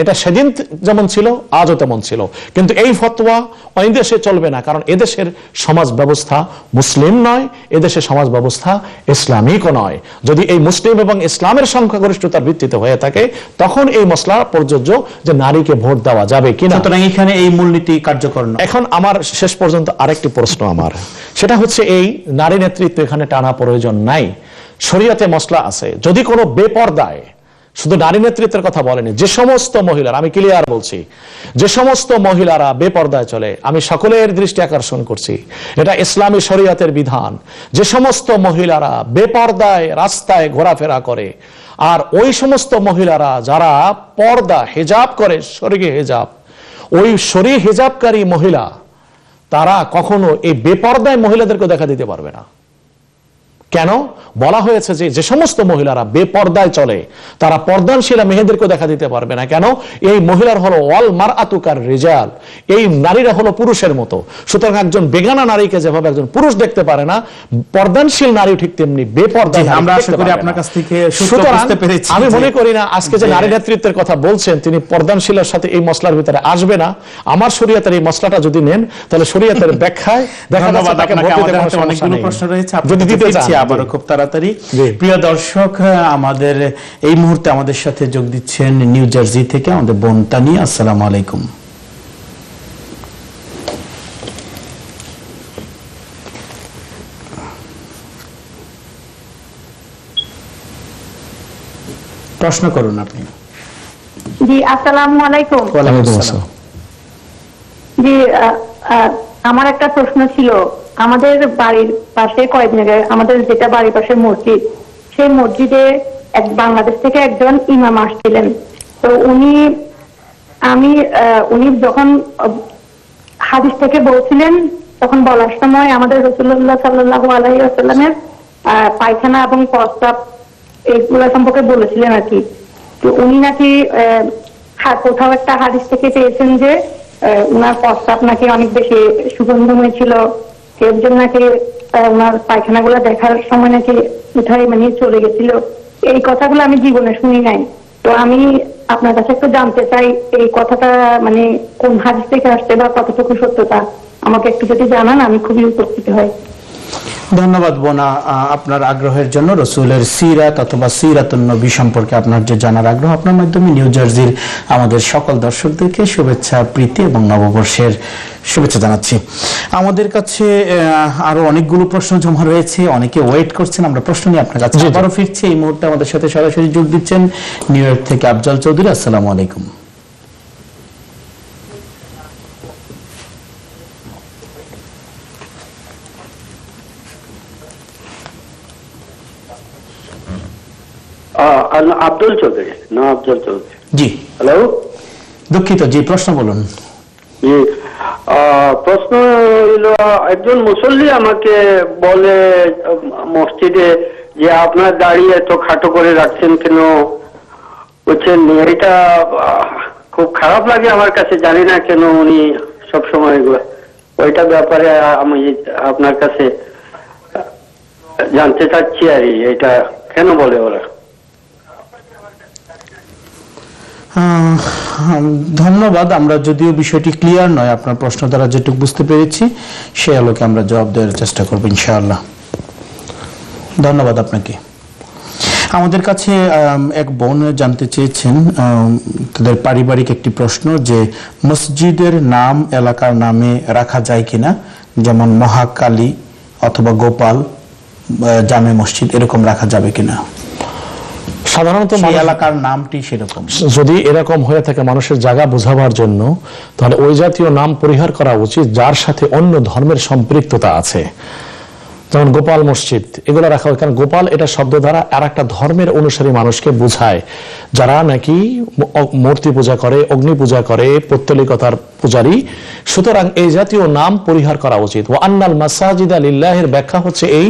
এটা সেদিন যেমন ছিল, আজও তেমন ছিল। কিন্তু এই ফতোয়া অনেক দেশে চলবে না, কারণ এদেশের সমাজ ব্যবস্থা মুসলিম নয় এদেশের সমাজ ব্যবস্থা ইসলামিকও নয়। যদি এই মুসলিম এবং ইসলামের সংখ্যাগরিষ্ঠতার ভিত্তিতে হয়ে থাকে, তখন এই মশলা প্রযোজ্য যে নারীকে ভোট দেওয়া যাবে কিনা? সুতরাং এখানে এই মূলনীতি কার্যকর এখন আমার শেষ পর্যন্ত আরেকটি প্রশ্ন আমার। সেটা হচ্ছে এই নারী নেতৃত্ব এখানে টানা প্রয়োজন নাই। শরীয়তে মশলা আছে। যদি কোনো বেপর্দায় শুধু নারী নেতৃত্বের কথা বলেনি যে সমস্ত মহিলারা আমি ক্লিয়ার বলছি যে সমস্ত মহিলারা বেপর্দায় চলে আমি সকলের দৃষ্টি আকর্ষণ করছি। এটা ইসলামী শরীয়তের বিধান। যে সমস্ত মহিলারা বেপর্দায় রাস্তায় ঘোরাফেরা করে আর ওই সমস্ত মহিলারা যারা পর্দা, হেজাব করে শরীরে হেজাব, ওই শরীর হেজাবকারী মহিলা, তারা কখনো এই বেপর্দায় মহিলাদেরকে দেখা দিতে পারবে না। কেন? বলা হয়েছে যে যে সমস্ত মহিলারা বেপর্দায় চলে তারা পর্দানশীলা মেয়েদেরকে দেখা দিতে পারবে না। কেন? এই মহিলার হলো ওয়াল মার আতুকার রেজাল। এই নারীরা হলো পুরুষের মতো। সুতরাং একজন বেগানা নারীকে যেভাবে একজন পুরুষ দেখতে পারে না পর্দানশীল নারী ঠিক তেমনি বেপর্দা আমরা আশা করি আপনার কাছ থেকে বুঝতে পেরেছি আমি মনে করি না আজকে যে নারী নেতৃত্বের কথা বলছেন তিনি পর্দানশীলের সাথে এই মশলার ভিতরে আসবে না। আমার শরীয়তের এই মশলাটা যদি নেন তাহলে শরীয়তের ব্যাখ্যায় দেখা যাচ্ছে সমস্যা অনেকগুলো প্রশ্ন রয়েছে যদি দিতে চান, আবারও খুব তাড়াতাড়ি। প্রিয় দর্শক আমাদের এই মুহূর্তে আমাদের সাথে যোগ দিচ্ছেন নিউ জার্সি থেকে আমাদের বোন তানি। আসসালামু আলাইকুম। প্রশ্ন করুন আপনি। জি আসসালামু আলাইকুম। ওয়ালাইকুম আসসালাম। জি আমার একটা প্রশ্ন ছিল, আমাদের বাড়ির পাশে কয়েকদিন আগে আমাদের যেটা বাড়ির পাশে মসজিদ, সেই মসজিদে এক বাংলাদেশ থেকে একজন ইমাম আসছিলেন। তো উনি, আমি উনি যখন হাদিস থেকে বলছিলেন, তখন বলার সময় আমাদের রসুল্লাহ সাল্লাহ আলহি আসাল্লামের পায়খানা এবং প্রস্তাব এইগুলো সম্পর্কে বলেছিলেন আর কি। তো উনি নাকি কোথাও একটা হাদিস থেকে পেয়েছেন যে উনার প্রস্তাব নাকি অনেক বেশি সুগন্ধময় ছিল। জন্য নাকি ওনার পায়খানা পায়খানাগুলো দেখার সময় নাকি উঠাই মানে চলে গেছিল। এই কথাগুলো আমি জীবনে শুনি নাই। তো আমি আপনার কাছে একটু জানতে চাই, এই কথাটা মানে কোন হাদিস থেকে আসছে বা কতটুকু সত্যতা? আমাকে একটু যদি জানান, আমি খুবই উপকৃত হই। ধন্যবাদ বোনা আপনার আগ্রহের জন্য রসুলের সিরাত অথবা সিরাতুন নবী সম্পর্কে আপনার যে জানার আগ্রহ আপনার মাধ্যমে নিউ জার্সির আমাদের সকল দর্শকদেরকে শুভেচ্ছা প্রীতি এবং নববর্ষের শুভেচ্ছা জানাচ্ছি। আমাদের কাছে আহ, আরও অনেকগুলো প্রশ্ন জমা রয়েছে অনেকে ওয়েট করছেন আমরা প্রশ্ন নিয়ে আপনার কাছে আবারও ফিরছি। এই মুহূর্তে আমাদের সাথে সরাসরি যোগ দিচ্ছেন নিউ ইয়র্ক থেকে আফজাল চৌধুরী আসসালামু আলাইকুম। আব্দুল চৌধুরী না আব্দুল চৌধুরী। জি। হ্যালো দুঃখিত জি প্রশ্ন বলুন। জি প্রশ্ন হইল একজন মুসল্লি আমাকে বলে মসজিদে যে আপনার দাড়ি এত খাটো করে রাখছেন কেন? বুঝছেন এটা খুব খারাপ লাগে আমার কাছে জানি না কেন উনি সবসময় এগুলো ওইটা ব্যাপারে আমি আপনার কাছে জানতে চাচ্ছি আর এটা কেন বলে ওরা আহ, ধন্যবাদ। আমরা যদিও বিষয়টি ক্লিয়ার নয়, আপনার প্রশ্ন দ্বারা যেটুকু বুঝতে পেরেছি, সে আলোকে আমরা জবাব দেওয়ার চেষ্টা করব, ইনশাআল্লাহ। ধন্যবাদ আপনাকে। আমাদের কাছে এক বোন জানতে চেয়েছেন তাদের পারিবারিক একটি প্রশ্ন যে, মসজিদের নাম এলাকার নামে রাখা যায় কিনা? যেমন মহাকালী অথবা গোপাল জামে মসজিদ, এরকম রাখা যাবে কিনা? সাধারণত এলাকার নামটি সেরকম। যদি এরকম হয়ে থাকে মানুষের জায়গা বোঝাবার জন্য তাহলে ওই জাতীয় নাম পরিহার করা উচিত যার সাথে অন্য ধর্মের সম্পৃক্ততা আছে। যেমন গোপাল মসজিদ, এগুলো রাখা হয়। কারণ গোপাল এটা শব্দ দ্বারা আর একটা ধর্মের অনুসারী মানুষকে বোঝায়। যারা নাকি মূর্তি পূজা করে, অগ্নি পূজা করে, পৌত্তলিকতার পূজারী। সুতরাং এই জাতীয় নাম পরিহার করা উচিত। ও আন্নাল মাসাজিদ আলিল্লাহের ব্যাখ্যা হচ্ছে এই,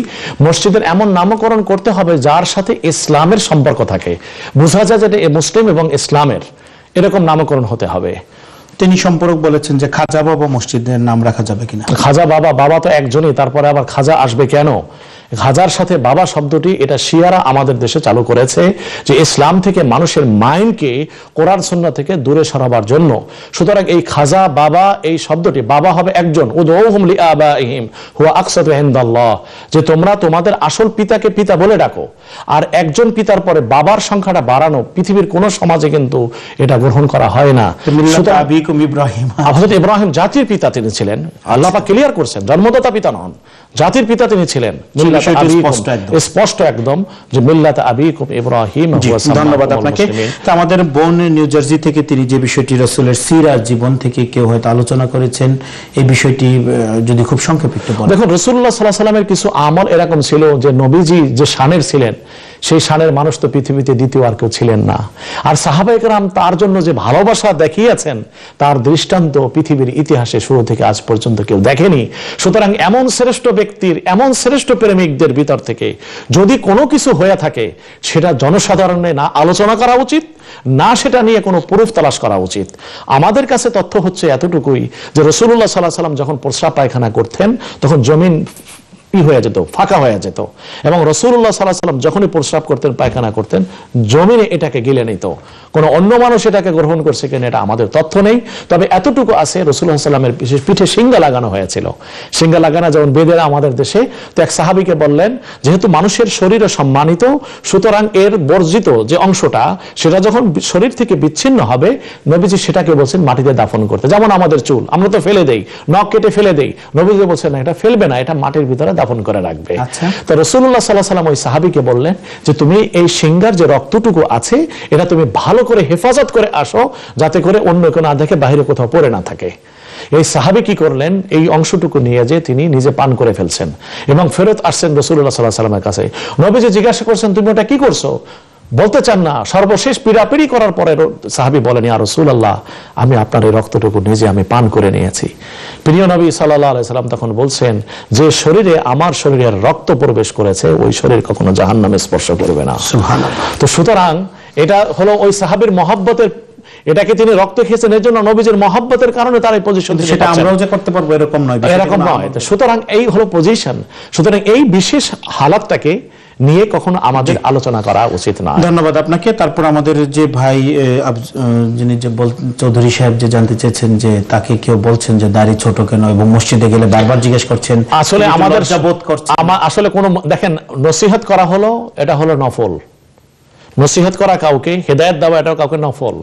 মসজিদের এমন নামকরণ করতে হবে যার সাথে ইসলামের সম্পর্ক থাকে। বোঝা যায় যে এটা এ মুসলিম এবং ইসলামের এরকম নামকরণ হতে হবে। তিনি সম্পর্ক বলেছেন যে খাজা বাবা মসজিদের নাম রাখা যাবে কিনা। খাজা বাবা বাবা তো একজনই, তারপরে আবার খাজা আসবে কেন? খাজার সাথে বাবা শব্দটি এটা শিয়ারা আমাদের দেশে চালু করেছে যে ইসলাম থেকে মানুষের মাইন্ডকে কোরআন সুন্নাহ থেকে দূরে সরাবার জন্য। সুতরাং এই খাজা বাবা এই শব্দটি বাবা হবে একজন হুয়া যে তোমরা তোমাদের আসল পিতাকে পিতা বলে ডাকো আর একজন পিতার পরে বাবার সংখ্যাটা বাড়ানো পৃথিবীর কোন সমাজে কিন্তু এটা গ্রহণ করা হয় না। ইব্রাহিম। ইব্রাহিম জাতির পিতা তিনি ছিলেন। আল্লাহ ক্লিয়ার করছেন জন্মদাতা পিতা নন জাতির পিতা তিনি ছিলেন বিষয়টি স্পষ্ট একদম। স্পষ্ট একদম যে মিল্লাত আবিকুম ইব্রাহিম জি, সাম্মাকুমুল ধন্যবাদ আপনাকে। তো আমাদের বোন নিউ জার্সি থেকে তিনি যে বিষয়টি রসুলের সিরাজ জীবন থেকে কেউ হয়তো আলোচনা করেছেন এই বিষয়টি যদি খুব সংক্ষেপে একটু বলেন। দেখুন রসুল্লাহ সাল্লাহ সাল্লামের কিছু আমল এরকম ছিল যে নবীজি যে শানের ছিলেন সেই শানের মানুষ তো পৃথিবীতে দ্বিতীয় আর কেউ ছিলেন না। আর সাহাবাইকরাম তার জন্য যে ভালোবাসা দেখিয়েছেন, তার দৃষ্টান্ত পৃথিবীর ইতিহাসে শুরু থেকে আজ পর্যন্ত কেউ দেখেনি। সুতরাং এমন শ্রেষ্ঠ ব্যক্তির, এমন শ্রেষ্ঠ প্রেমিকদের ভিতর থেকে যদি কোনো কিছু হয়ে থাকে, সেটা জনসাধারণে না আলোচনা করা উচিত, না সেটা নিয়ে কোনো প্রুফ তালাশ করা উচিত। আমাদের কাছে তথ্য হচ্ছে এতটুকুই যে রসুল্লাহ সাল্লাহ সাল্লাম যখন প্রস্রাব পায়খানা করতেন, তখন জমিন ই হয়ে যেত, ফাঁকা হয়ে যেত। এবং রসুল্লাহ সাল্লাহ সাল্লাম যখনই প্রস্রাব করতেন, পায়খানা করতেন, জমিনে এটাকে গিলে নিত। কোনো অন্য মানুষ এটাকে গ্রহণ করছে কিনা এটা আমাদের তথ্য নেই। তবে এতটুকু আছে রসুল্লাহ সাল্লামের পিঠে সিঙ্গা লাগানো হয়েছিল। সিঙ্গা লাগানো যেমন বেদের আমাদের দেশে, তো এক সাহাবিকে বললেন, যেহেতু মানুষের শরীরে সম্মানিত, সুতরাং এর বর্জিত যে অংশটা, সেটা যখন শরীর থেকে বিচ্ছিন্ন হবে, নবীজি সেটাকে বলছেন মাটিতে দাফন করতে। যেমন আমাদের চুল, আমরা তো ফেলে দেই, নখ কেটে ফেলে দেই। নবীজি বলছেন, না, এটা ফেলবে না, এটা মাটির ভিতরে দাফন করে রাখবে। আচ্ছা। তো রসুল্লাহ সাল্লাহ সাল্লাম ওই সাহাবিকে বললেন যে তুমি এই সিঙ্গার যে রক্তটুকু আছে এটা তুমি ভালো করে হেফাজত করে আসো যাতে করে অন্য কোনো দেখে বাইরে কোথাও পড়ে না থাকে। এই সাহাবি কি করলেন? এই অংশটুকু নিয়ে যে তিনি নিজে পান করে ফেলছেন। এবং ফেরত আসছেন রসুল্লাহ সাল্লাহ সাল্লামের কাছে। নবীজি জিজ্ঞাসা করছেন তুমি ওটা কি করছ? বলতে চান না সর্বশেষ পিড়াপিড়ি করার পরে সাহাবি বলেন ইয়া রসুল আল্লাহ আমি আপনার এই রক্তটুকু নিজে আমি পান করে নিয়েছি। প্রিয় নবী সাল্লাহ সাল্লাম তখন বলছেন যে শরীরে আমার শরীরের রক্ত প্রবেশ করেছে ওই শরীর কখনো জাহান নামে স্পর্শ করবে না। তো সুতরাং এটা হলো ওই সাহাবির মহাব্বতের এটাকে তিনি রক্ত খেয়েছেন এর জন্য নবীজের মহাব্বতের কারণে তার এই পজিশন সেটা আমরাও যে করতে পারব এরকম নয় এরকম নয়। সুতরাং এই হলো পজিশন সুতরাং এই বিশেষ হালাতটাকে নিয়ে কখনো আমাদের আলোচনা করা উচিত না ধন্যবাদ আপনাকে। তারপর আমাদের যে ভাই যিনি যে বল- চৌধুরী সাহেব যে জানতে চেয়েছেন যে তাকে কেউ বলছেন যে দাড়ি ছোট কেন এবং মসজিদে গেলে বারবার জিজ্ঞেস করছেন আসলে আমাদের বোধ আমার আসলে কোনো দেখেন নসিহত করা হলো এটা হলো নফল। নসিহত করা কাউকে হেদায়েত দেওয়া এটাও কাউকে নফল।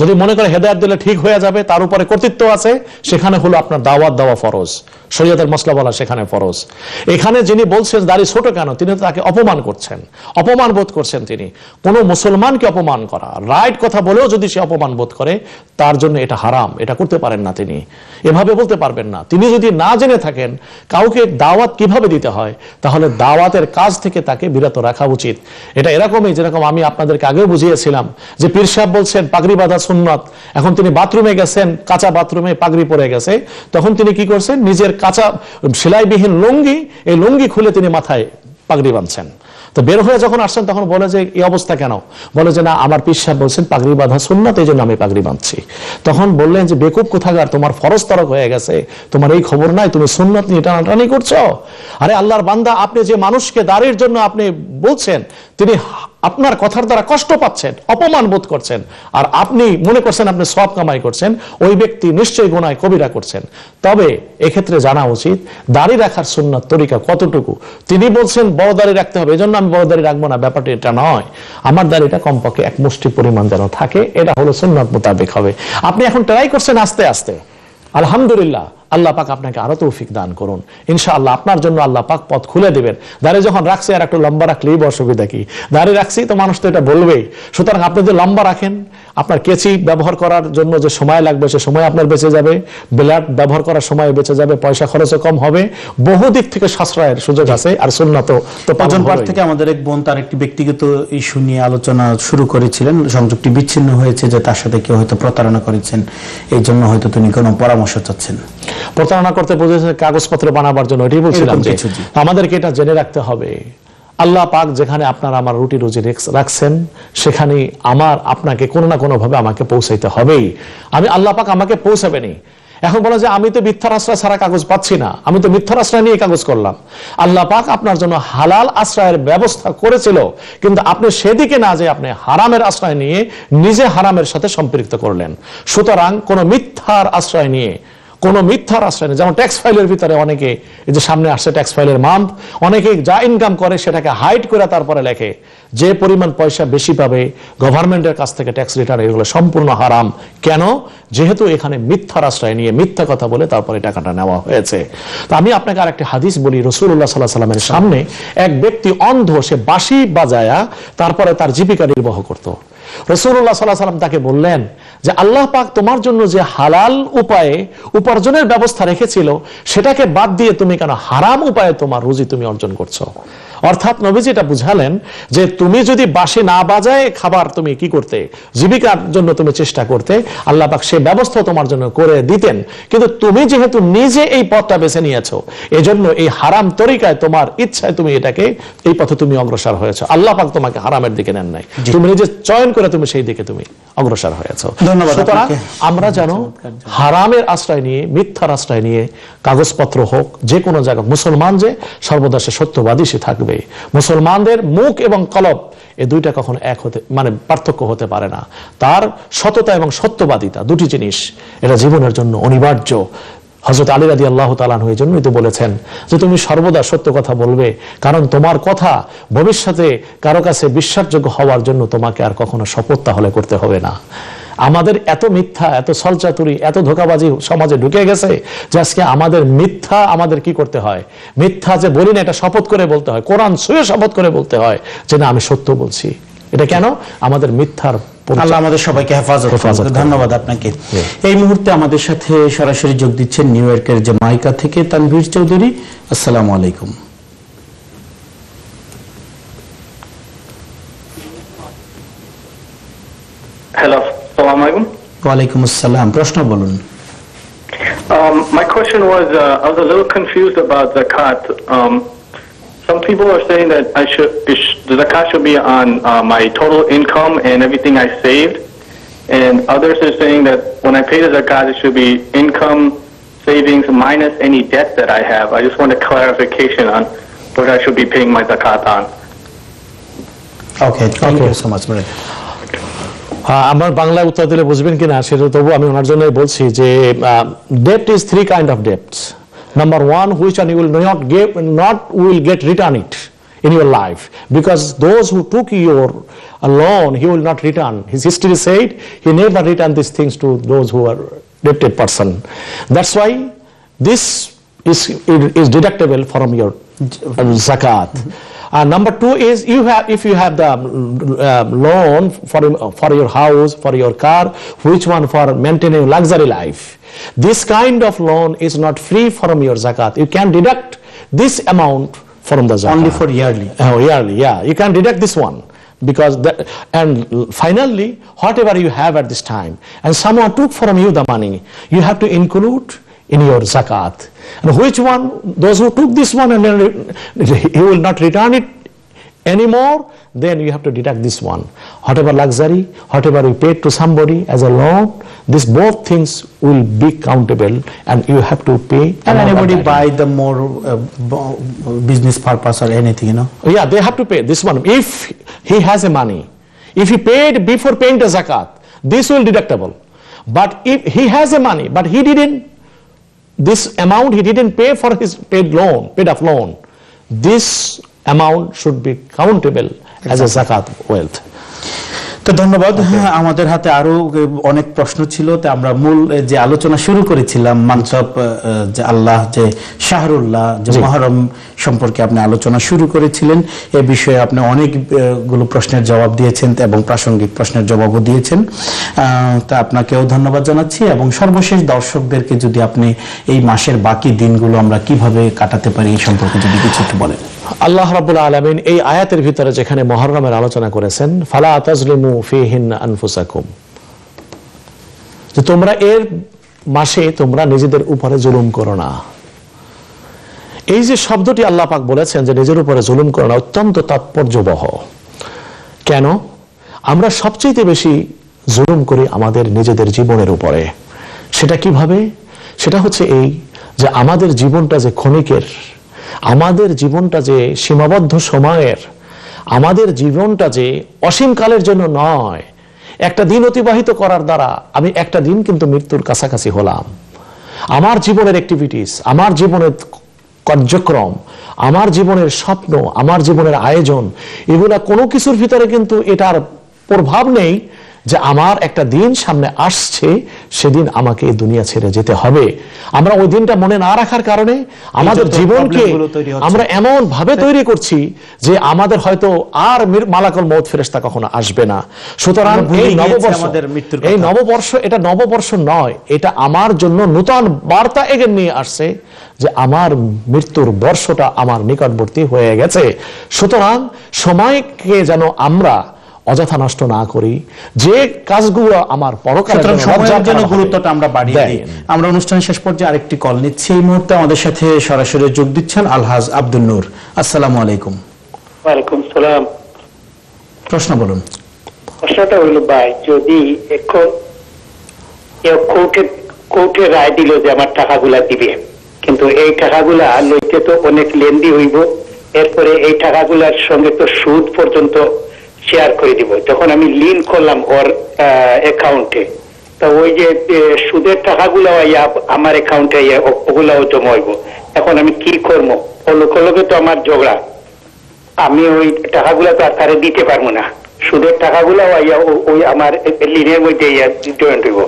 যদি মনে করে হেদায়ত দিলে ঠিক হয়ে যাবে তার উপরে কর্তৃত্ব আছে সেখানে হলো আপনার দাওয়াত দেওয়া ফরজ। শরীয়তের মশলা বলা সেখানে ফরজ। এখানে যিনি বলছেন দাড়ি ছোট কেন, তিনি তাকে অপমান করছেন। অপমান বোধ করছেন তিনি। কোনো মুসলমানকে অপমান করা, রাইট কথা বলেও যদি সে অপমান বোধ করে, তার জন্য এটা হারাম, এটা করতে পারেন না তিনি। এভাবে বলতে পারবেন না। তিনি যদি না জেনে থাকেন, কাউকে দাওয়াত কীভাবে দিতে হয়, তাহলে দাওয়াতের কাজ থেকে তাকে বিরত রাখা উচিত। এটা এরকমই যেরকম আমি আপনাদেরকে আগেও বুঝিয়েছিলাম যে পীর সাহেব বলছেন, পাগড়ি বাঁধা সুন্নত। এখন তিনি বাথরুমে গেছেন, কাঁচা বাথরুমে পাগড়ি পরে গেছে। তখন তিনি কি করছেন? নিজের কাঁচা সেলাইবিহীন লুঙ্গি, এই লুঙ্গি খুলে তিনি মাথায় পাগড়ি বাঁধছেন। তো বের হয়ে যখন আসছেন, তখন বলে যে, এই অবস্থা কেন? বলে যে, না, আমার পীর সাহেব বলছেন, পাগড়ি বাঁধা সুন্নত, এই জন্য আমি পাগড়ি বাঁধছি। তখন বললেন যে, বেকুব কোথাকার? তোমার ফরজ তরক হয়ে গেছে। তোমার এই খবর নাই, তুমি সুন্নত নিয়ে টানাটানি করছ? আরে আল্লাহর বান্দা, আপনি যে মানুষকে দাঁড়ির জন্য আপনি বলছেন, তিনি আপনার কথার দ্বারা কষ্ট পাচ্ছেন, অপমান বোধ করছেন, আর আপনি মনে করছেন আপনি সব কামাই করছেন, ওই ব্যক্তি নিশ্চয়ই গোনায় কবিরা করছেন। তবে এক্ষেত্রে জানা উচিত, দাড়ি রাখার সুন্নত তরিকা কতটুকু? তিনি বলছেন, বড় দাড়ি রাখতে হবে, এজন্য আমি বড় দাড়ি রাখব না, ব্যাপারটা এটা নয়। আমার দাড়িটা কমপক্ষে এক মুষ্টি পরিমাণ যেন থাকে, এটা হলো সুন্নত মোতাবেক হবে। আপনি এখন ট্রাই করছেন আস্তে আস্তে। আলহামদুলিল্লাহ আল্লাহ পাক আপনাকে আরও তৌফিক দান করুন। ইনশাআল্লাহ আপনার জন্য আল্লাহ পাক পথ খুলে দেবেন। দাঁড়িয়ে যখন রাখছি আর একটু লম্বা রাখলেই অসুবিধা কি? দাঁড়িয়ে রাখছি তো মানুষ তো এটা বলবেই। সুতরাং আপনি যদি লম্বা রাখেন আপনার কেচি ব্যবহার করার জন্য যে সময় লাগবে সে সময় আপনার বেঁচে যাবে। ব্লেড ব্যবহার করার সময় বেঁচে যাবে পয়সা খরচও কম হবে। বহু দিক থেকে সাশ্রয়ের সুযোগ আছে আর সুন্নাত তো পাঁচজন পার থেকে আমাদের এক বোন তার একটি ব্যক্তিগত ইস্যু নিয়ে আলোচনা শুরু করেছিলেন। সংযোগটি বিচ্ছিন্ন হয়েছে যে তার সাথে কেউ হয়তো প্রতারণা করেছেন। এই জন্য হয়তো তিনি কোনো পরামর্শ চাচ্ছেন। প্রতারণা করতে বুঝেছে কাগজপত্র বানাবার জন্য এটাই বলছিলাম যে আমাদেরকে এটা জেনে রাখতে হবে। আল্লাহ পাক যেখানে আপনার আমার রুটি রুজি রাখছেন সেখানে আমার আপনাকে কোনো না কোনো ভাবে আমাকে পৌঁছাইতে হবেই। আমি আল্লাহ পাক আমাকে পৌঁছাবেনি এখন বলা যে আমি তো মিথ্যার আশ্রয় ছাড়া কাগজ পাচ্ছি না আমি তো মিথ্যার আশ্রয় নিয়ে কাগজ করলাম। আল্লাহ পাক আপনার জন্য হালাল আশ্রয়ের ব্যবস্থা করেছিল কিন্তু আপনি সেদিকে না যে আপনি হারামের আশ্রয় নিয়ে নিজে হারামের সাথে সম্পৃক্ত করলেন। সুতরাং কোনো মিথ্যার আশ্রয় নিয়ে কোনো মিথ্যার আশ্রয় নেই। যেমন ট্যাক্স ফাইলের ভিতরে অনেকে, এই যে সামনে আসছে ট্যাক্স ফাইলের মাম্প অনেকে যা ইনকাম করে সেটাকে হাইড করে তারপরে লেখে, যে পরিমাণ পয়সা বেশি পাবে গভর্নমেন্টের কাছ থেকে ট্যাক্স রিটার্ন এগুলো সম্পূর্ণ হারাম। কেন? যেহেতু এখানে মিথ্যার আশ্রয় নিয়ে মিথ্যা কথা বলে তারপরে টাকাটা নেওয়া হয়েছে। তো আমি আপনাকে আর একটি হাদিস বলি রসুল্লাহ সাল্লাহ সাল্লামের সামনে, এক ব্যক্তি অন্ধ, সে বাঁশি বাজায়া, তারপরে তার জীবিকা নির্বাহ করত। রসুল্লাহ সাল্লাহ সাল্লাম তাকে বললেন যে আল্লাহ পাক তোমার জন্য যে হালাল উপায়ে উপার্জনের ব্যবস্থা রেখেছিল সেটাকে বাদ দিয়ে তুমি কেন হারাম উপায়ে তোমার রুজি তুমি অর্জন করছ? অর্থাৎ নবীজি এটা বুঝালেন যে তুমি যদি বাসে না বাজায় খাবার তুমি কি করতে? জীবিকার জন্য তুমি চেষ্টা করতে। আল্লাহ পাক সে ব্যবস্থা তোমার জন্য করে দিতেন। কিন্তু তুমি যেহেতু নিজে এই পথটা বেছে নিয়েছো এজন্য এই হারাম তরিকায় তোমার ইচ্ছায় তুমি এটাকে এই পথে তুমি অগ্রসর হয়েছো। আল্লাহ পাক তোমাকে হারামের দিকে নেন নাই। তুমি নিজে চয়ন করে তুমি সেই দিকে তুমি অগ্রসর হয়েছো। ধন্যবাদ সুতরাং আমরা যেন হারামের আশ্রয় নিয়ে মিথ্যার আশ্রয় নিয়ে কাগজপত্র হোক যে কোনো জায়গায় মুসলমান যে সর্বদা সে সত্যবাদী সে থাকবে। মুসলমানদের মুখ এবং কলব এই দুইটা কখনো এক হতে মানে পার্থক্য হতে পারে না। তার সততা এবং সত্যবাদিতা দুটি জিনিস এটা জীবনের জন্য অনিবার্য। হজরত আলী রাদি আল্লাহ তালানহ এই জন্যই তো বলেছেন যে তুমি সর্বদা সত্য কথা বলবে, কারণ তোমার কথা ভবিষ্যতে কারও কাছে বিশ্বাসযোগ্য হওয়ার জন্য তোমাকে আর কখনো শপথ তাহলে করতে হবে না। আমাদের এত মিথ্যা, এত সলচাতুরি, এত ধোকাবাজি সমাজে ঢুকে গেছে যে আজকে আমাদের মিথ্যা আমাদের কি করতে হয়? মিথ্যা যে বলি না, এটা শপথ করে বলতে হয়। কোরআন ছুঁয়ে শপথ করে বলতে হয় যে না, আমি সত্য বলছি। এটা কেন? আমাদের মিথ্যার আল্লাহ আমাদের সবাইকে হেফাজত। ধন্যবাদ আপনাকে। এই মুহূর্তে আমাদের সাথে সরাসরি যোগ দিচ্ছেন নিউ ইয়র্কের যে মাইকা থেকে তানভীর চৌধুরী। আসসালামু আলাইকুম। Hello, Assalamu alaikum. ওয়ালাইকুম আসসালাম। প্রশ্ন বলুন। Um, my question was, uh, I was a little confused about zakat. Um, people are saying that I should, it sh- the zakat should be on uh, my total income and everything I saved, and others are saying that when I pay the zakat, it should be income, savings minus any debt that I have. I just want a clarification on what I should be paying my zakat on. Okay thank you so much হ্যাঁ, আমার বাংলায় উত্তর দিলে বুঝবেন কিনা সেটা তবু আমি ওনার জন্য বলছি যে ডেপ্ট is three kind of debts Number one, which one you will not give, not will get return it in your life because those who took your loan, he will not return. His history said he never returned these things to those who are debted person. That's why this is, is deductible from your mm-hmm. zakat uh, number two is you have if you have the uh, loan for for your house for your car which one for maintaining luxury life this kind of loan is not free from your zakat you can deduct this amount from the zakat Only for yearly. Oh, yearly, yeah. You can deduct this one because that, and finally, whatever you have at this time, and someone took from you the money, you have to include in your zakat. And which one? Those who took this one and then he will not return it anymore, then you have to deduct this one. Whatever luxury, whatever you paid to somebody as a loan, these both things will be countable and you have to pay. And anybody buy the more uh, business purpose or anything, you know? Yeah, they have to pay this one. If he has a money, if he paid before paying the zakat, this will deductible. But if he has a money, but he didn't, this amount he didn't pay for his paid loan, paid off loan, this amount should be countable as a zakat wealth. তো ধন্যবাদ। হ্যাঁ, আমাদের হাতে আরও অনেক প্রশ্ন ছিল তো আমরা মূল যে আলোচনা শুরু করেছিলাম মানসব যে আল্লাহ যে শাহরুল্লাহ যে মহরম সম্পর্কে আপনি আলোচনা শুরু করেছিলেন এ বিষয়ে আপনি অনেকগুলো প্রশ্নের জবাব দিয়েছেন এবং প্রাসঙ্গিক প্রশ্নের জবাবও দিয়েছেন। আহ, তা আপনাকেও ধন্যবাদ জানাচ্ছি এবং সর্বশেষ দর্শকদেরকে যদি আপনি এই মাসের বাকি দিনগুলো আমরা কীভাবে কাটাতে পারি এই সম্পর্কে যদি কিছু একটু বলেন। আল্লাহ রাব্বুল আলামিন এই আয়াতের ভিতরে যেখানে মহরমের আলোচনা করেছেন, ফালা তাজলিমু ফিহিন আনফুসাকুম। যে তোমরা এর মাসে তোমরা নিজেদের উপরে জুলুম করো না। এই যে শব্দটি আল্লাহ পাক বলেছেন যে নিজের উপরে জুলুম করো না, অত্যন্ত তাৎপর্যবহ। কেন? আমরা সবচেয়ে বেশি জুলুম করি আমাদের নিজেদের জীবনের উপরে। সেটা কীভাবে? সেটা হচ্ছে এই যে আমাদের জীবনটা যে ক্ষণিকের আমাদের জীবনটা যে সীমাবদ্ধ সময়ের, আমাদের জীবনটা যে অসীম কালের জন্য নয়, একটা দিন অতিবাহিত করার দ্বারা আমি একটা দিন কিন্তু মৃত্যুর কাছাকাছি হলাম। আমার জীবনের অ্যাক্টিভিটিস আমার জীবনের কার্যক্রম, আমার জীবনের স্বপ্ন, আমার জীবনের আয়োজন, এগুলা কোনো কিছুর ভিতরে কিন্তু এটার প্রভাব নেই। যে আমার একটা দিন সামনে আসছে সেদিন আমাকে এই দুনিয়া ছেড়ে যেতে হবে। আমরা ওই দিনটা মনে না রাখার কারণে আমাদের জীবনকে। আমরা এমন ভাবে তৈরি করছি যে আমাদের হয়তো আর মালাকুল মৌত ফেরেশতা কখনো আসবে না। সুতরাং এই নববর্ষ এই নববর্ষ এটা নববর্ষ নয় এটা আমার জন্য নূতন বার্তা এগিয়ে নিয়ে আসছে যে আমার মৃত্যুর বর্ষটা আমার নিকটবর্তী হয়ে গেছে। সুতরাং সময়কে যেন আমরা অযথা নষ্ট না করি। যে কাজগুলো আমার পরকালের জন্য সময়ের জন্য গুরুত্বটা আমরা বাড়িয়ে দিই। আমরা অনুষ্ঠানের শেষ পর্যায়ে আরেকটি কল নিচ্ছি। এই মুহূর্তে আমাদের সাথে সরাসরি যোগ দিচ্ছেন আলহাজ আব্দুল নূর। আসসালামু আলাইকুম। ওয়ালাইকুম সালাম প্রশ্ন বলুন। প্রশ্নটা হইল ভাই যদি এখন কেউ কোর্টে কোর্টে রায় দিল যে আমার টাকাগুলা দিবে কিন্তু এই টাকাগুলা লইতে তো অনেক লেন্দি হইব এরপরে এই টাকাগুলার সঙ্গে তো সুদ পর্যন্ত শেয়ার করে দিব। যখন আমি লিন করলাম ওর অ্যাকাউন্টে তা ওই যে সুদের টাকাগুলো আমার অ্যাকাউন্টে ওগুলাও জমা হইব। এখন আমি কি করব? ও লোকের লোকে তো আমার ঝগড়া। আমি ওই টাকাগুলো তো আর তারে দিতে পারব না। সুদের টাকাগুলো ওই আমার লিনের মধ্যে জয়েন্ট হইব।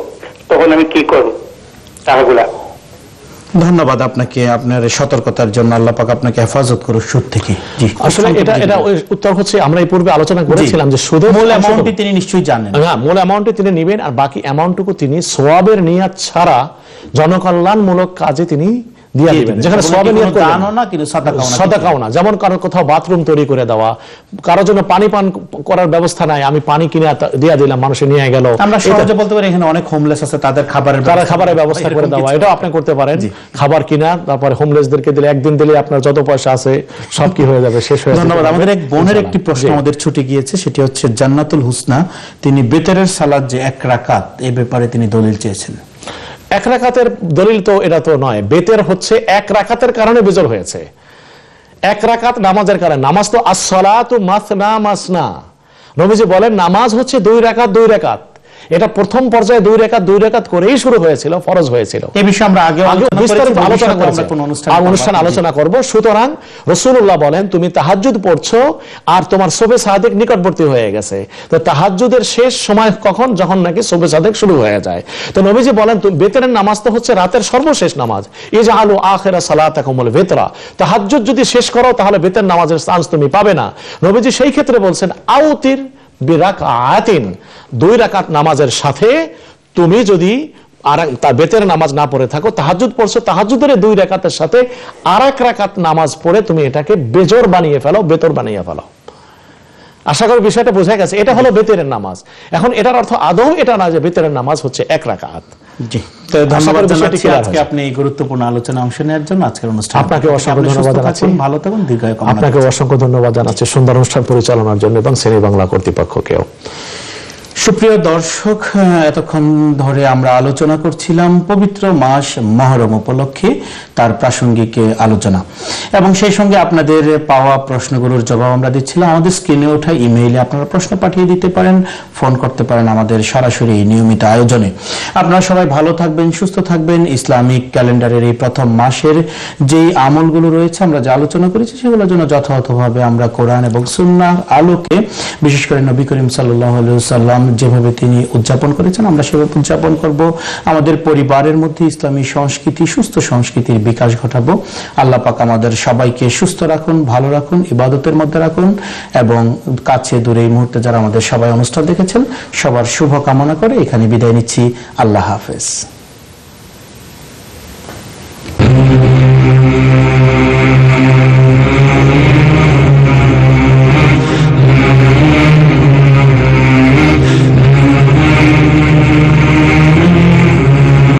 তখন আমি কি করব? টাকাগুলা। ধন্যবাদ আপনাকে আপনার সতর্কতার জন্য আল্লাহ পাক আপনাকে হেফাজত করুক সুদ থেকে। আসলে এটা এটা উত্তর হচ্ছে আমরা এই পূর্বে আলোচনা করেছিলাম যে সুদের মূল অ্যামাউন্টটি তিনি নিশ্চয়ই জানেন। হ্যাঁ মূল অ্যামাউন্টটি তিনি নেবেন আর বাকি অ্যামাউন্টটুকু তিনি সোয়াবের নিয়াত ছাড়া জনকল্যাণমূলক কাজে তিনি দিয়ে দিবেন। যেখানে কি নিয়াত দানও না, কিন্তু সাদাকাও না। সাদাকাও না। যেমন কারও কোথাও বাথরুম তৈরি করে দেওয়া কারোর জন্য পানি পান করার ব্যবস্থা নাই আমি পানি কিনে দিয়ে দিলাম মানুষে নিয়ে গেল। আমরা সহজে বলতে পারি এখানে অনেক হোমলেস আছে তাদের খাবারের তারা খাবারের ব্যবস্থা করে দেওয়া। আপনি করতে পারেন। খাবার কিনা তারপরে হোমলেসদেরকে দিলে একদিন দিলে আপনার যত পয়সা আছে সব কি হয়ে যাবে শেষ হয়ে যাবে। ধন্যবাদ। আমাদের এক বোনের একটি প্রশ্ন আমাদের ছুটে গিয়েছে সেটি হচ্ছে জান্নাতুল হুসনা তিনি বেতেরের সালাদ যে এক রাকাত এই ব্যাপারে তিনি দলিল চেয়েছেন। এক রাখাতের দলিল তো এটা তো নয়। বেতের হচ্ছে এক রাখাতের কারণে বেজর হয়েছে। এক রাখাত নামাজের কারণে। নামাজ তো আসলা তো মাস মাসনা মাসনা। নবীজি বলেন, নামাজ হচ্ছে দুই রাখাত দুই রাকাত। এটা প্রথম পর্যায়ে দুই রেখাত দুই রেখাত করেই শুরু হয়েছিল ফরজ হয়েছিল। এই বিষয়ে আমরা আগে বিস্তারিত আলোচনা করেছি। কোন অনুষ্ঠান আর অনুষ্ঠান আলোচনা করব। সুতরাং রসুল্লাহ বলেন তুমি তাহাজ্জুদ পড়ছো আর তোমার সোবে সাদেক নিকটবর্তী হয়ে গেছে। তো তাহাজ্জুদের শেষ সময় কখন? যখন নাকি সোবে সাদেক শুরু হয়ে যায়। তো নবীজি বলেন তুমি বেতনের নামাজ তো হচ্ছে রাতের সর্বশেষ নামাজ। এই যে আলু আখেরা সালাত বলে বেতরা তাহাজ্জুদ যদি শেষ করো তাহলে বেতের নামাজের চান্স তুমি পাবে না। নবীজি সেই ক্ষেত্রে বলছেন আউতির বিরাক আয়াতিন দুই রাকাত নামাজের সাথে তুমি যদি আর তার বেতের নামাজ না পড়ে থাকো তাহাজুদ পড়ছো তাহাজুদের দুই রাকাতের সাথে আর এক রাকাত নামাজ পড়ে তুমি এটাকে বেজর বানিয়ে ফেলো, বেতর বানিয়ে ফেলো। আশা করি বিষয়টা বোঝা গেছে। এটা হলো বেতেরের নামাজ। এখন এটার অর্থ আদৌ এটা না যে বেতেরের নামাজ হচ্ছে এক রাকাত। জি। তো ধন্যবাদ জানাচ্ছি আজকে আপনি এই গুরুত্বপূর্ণ আলোচনা অংশ নেওয়ার জন্য আজকের অনুষ্ঠান আপনাকে অসংখ্য ধন্যবাদ জানাচ্ছি। ভালো থাকুন দীর্ঘায়ু আপনাকে অসংখ্য ধন্যবাদ জানাচ্ছি সুন্দর অনুষ্ঠান পরিচালনার জন্য এবং শ্রেণি বাংলা কর্তৃপক্ষকেও। সুপ্রিয় দর্শক এতক্ষণ ধরে আমরা আলোচনা করছিলাম পবিত্র মাস মহরম উপলক্ষে তার প্রাসঙ্গিক আলোচনা। এবং সেই সঙ্গে আপনাদের পাওয়া প্রশ্নগুলোর জবাব আমরা দিচ্ছিলাম। আমাদের স্ক্রিনে ওঠা ইমেইলে আপনারা প্রশ্ন পাঠিয়ে দিতে পারেন ফোন করতে পারেন আমাদের সরাসরি নিয়মিত আয়োজনে। আপনারা সবাই ভালো থাকবেন, সুস্থ থাকবেন। ইসলামিক ক্যালেন্ডারের এই প্রথম মাসের যেই আমলগুলো রয়েছে, আমরা যে আলোচনা করেছি, সেগুলোর জন্য যথাযথভাবে আমরা কোরআন এবং সুন্নার আলোকে, বিশেষ করে নবী করিম সাল্লাহ সাল্লাম যেভাবে তিনি উদযাপন করেছেন, আমরা সেভাবে উদযাপন করব। আমাদের পরিবারের মধ্যে ইসলামী সংস্কৃতি, সুস্থ সংস্কৃতির বিকাশ ঘটাবো। আল্লাহ পাক আমাদের সবাইকে সুস্থ রাখুন, ভালো রাখুন, ইবাদতের মধ্যে রাখুন এবং কাছে দূরে এই মুহূর্তে যারা আমাদের সবাই অনুষ্ঠান দেখেছেন, সবার শুভ কামনা করে এখানে বিদায় নিচ্ছি। আল্লাহ হাফেজ।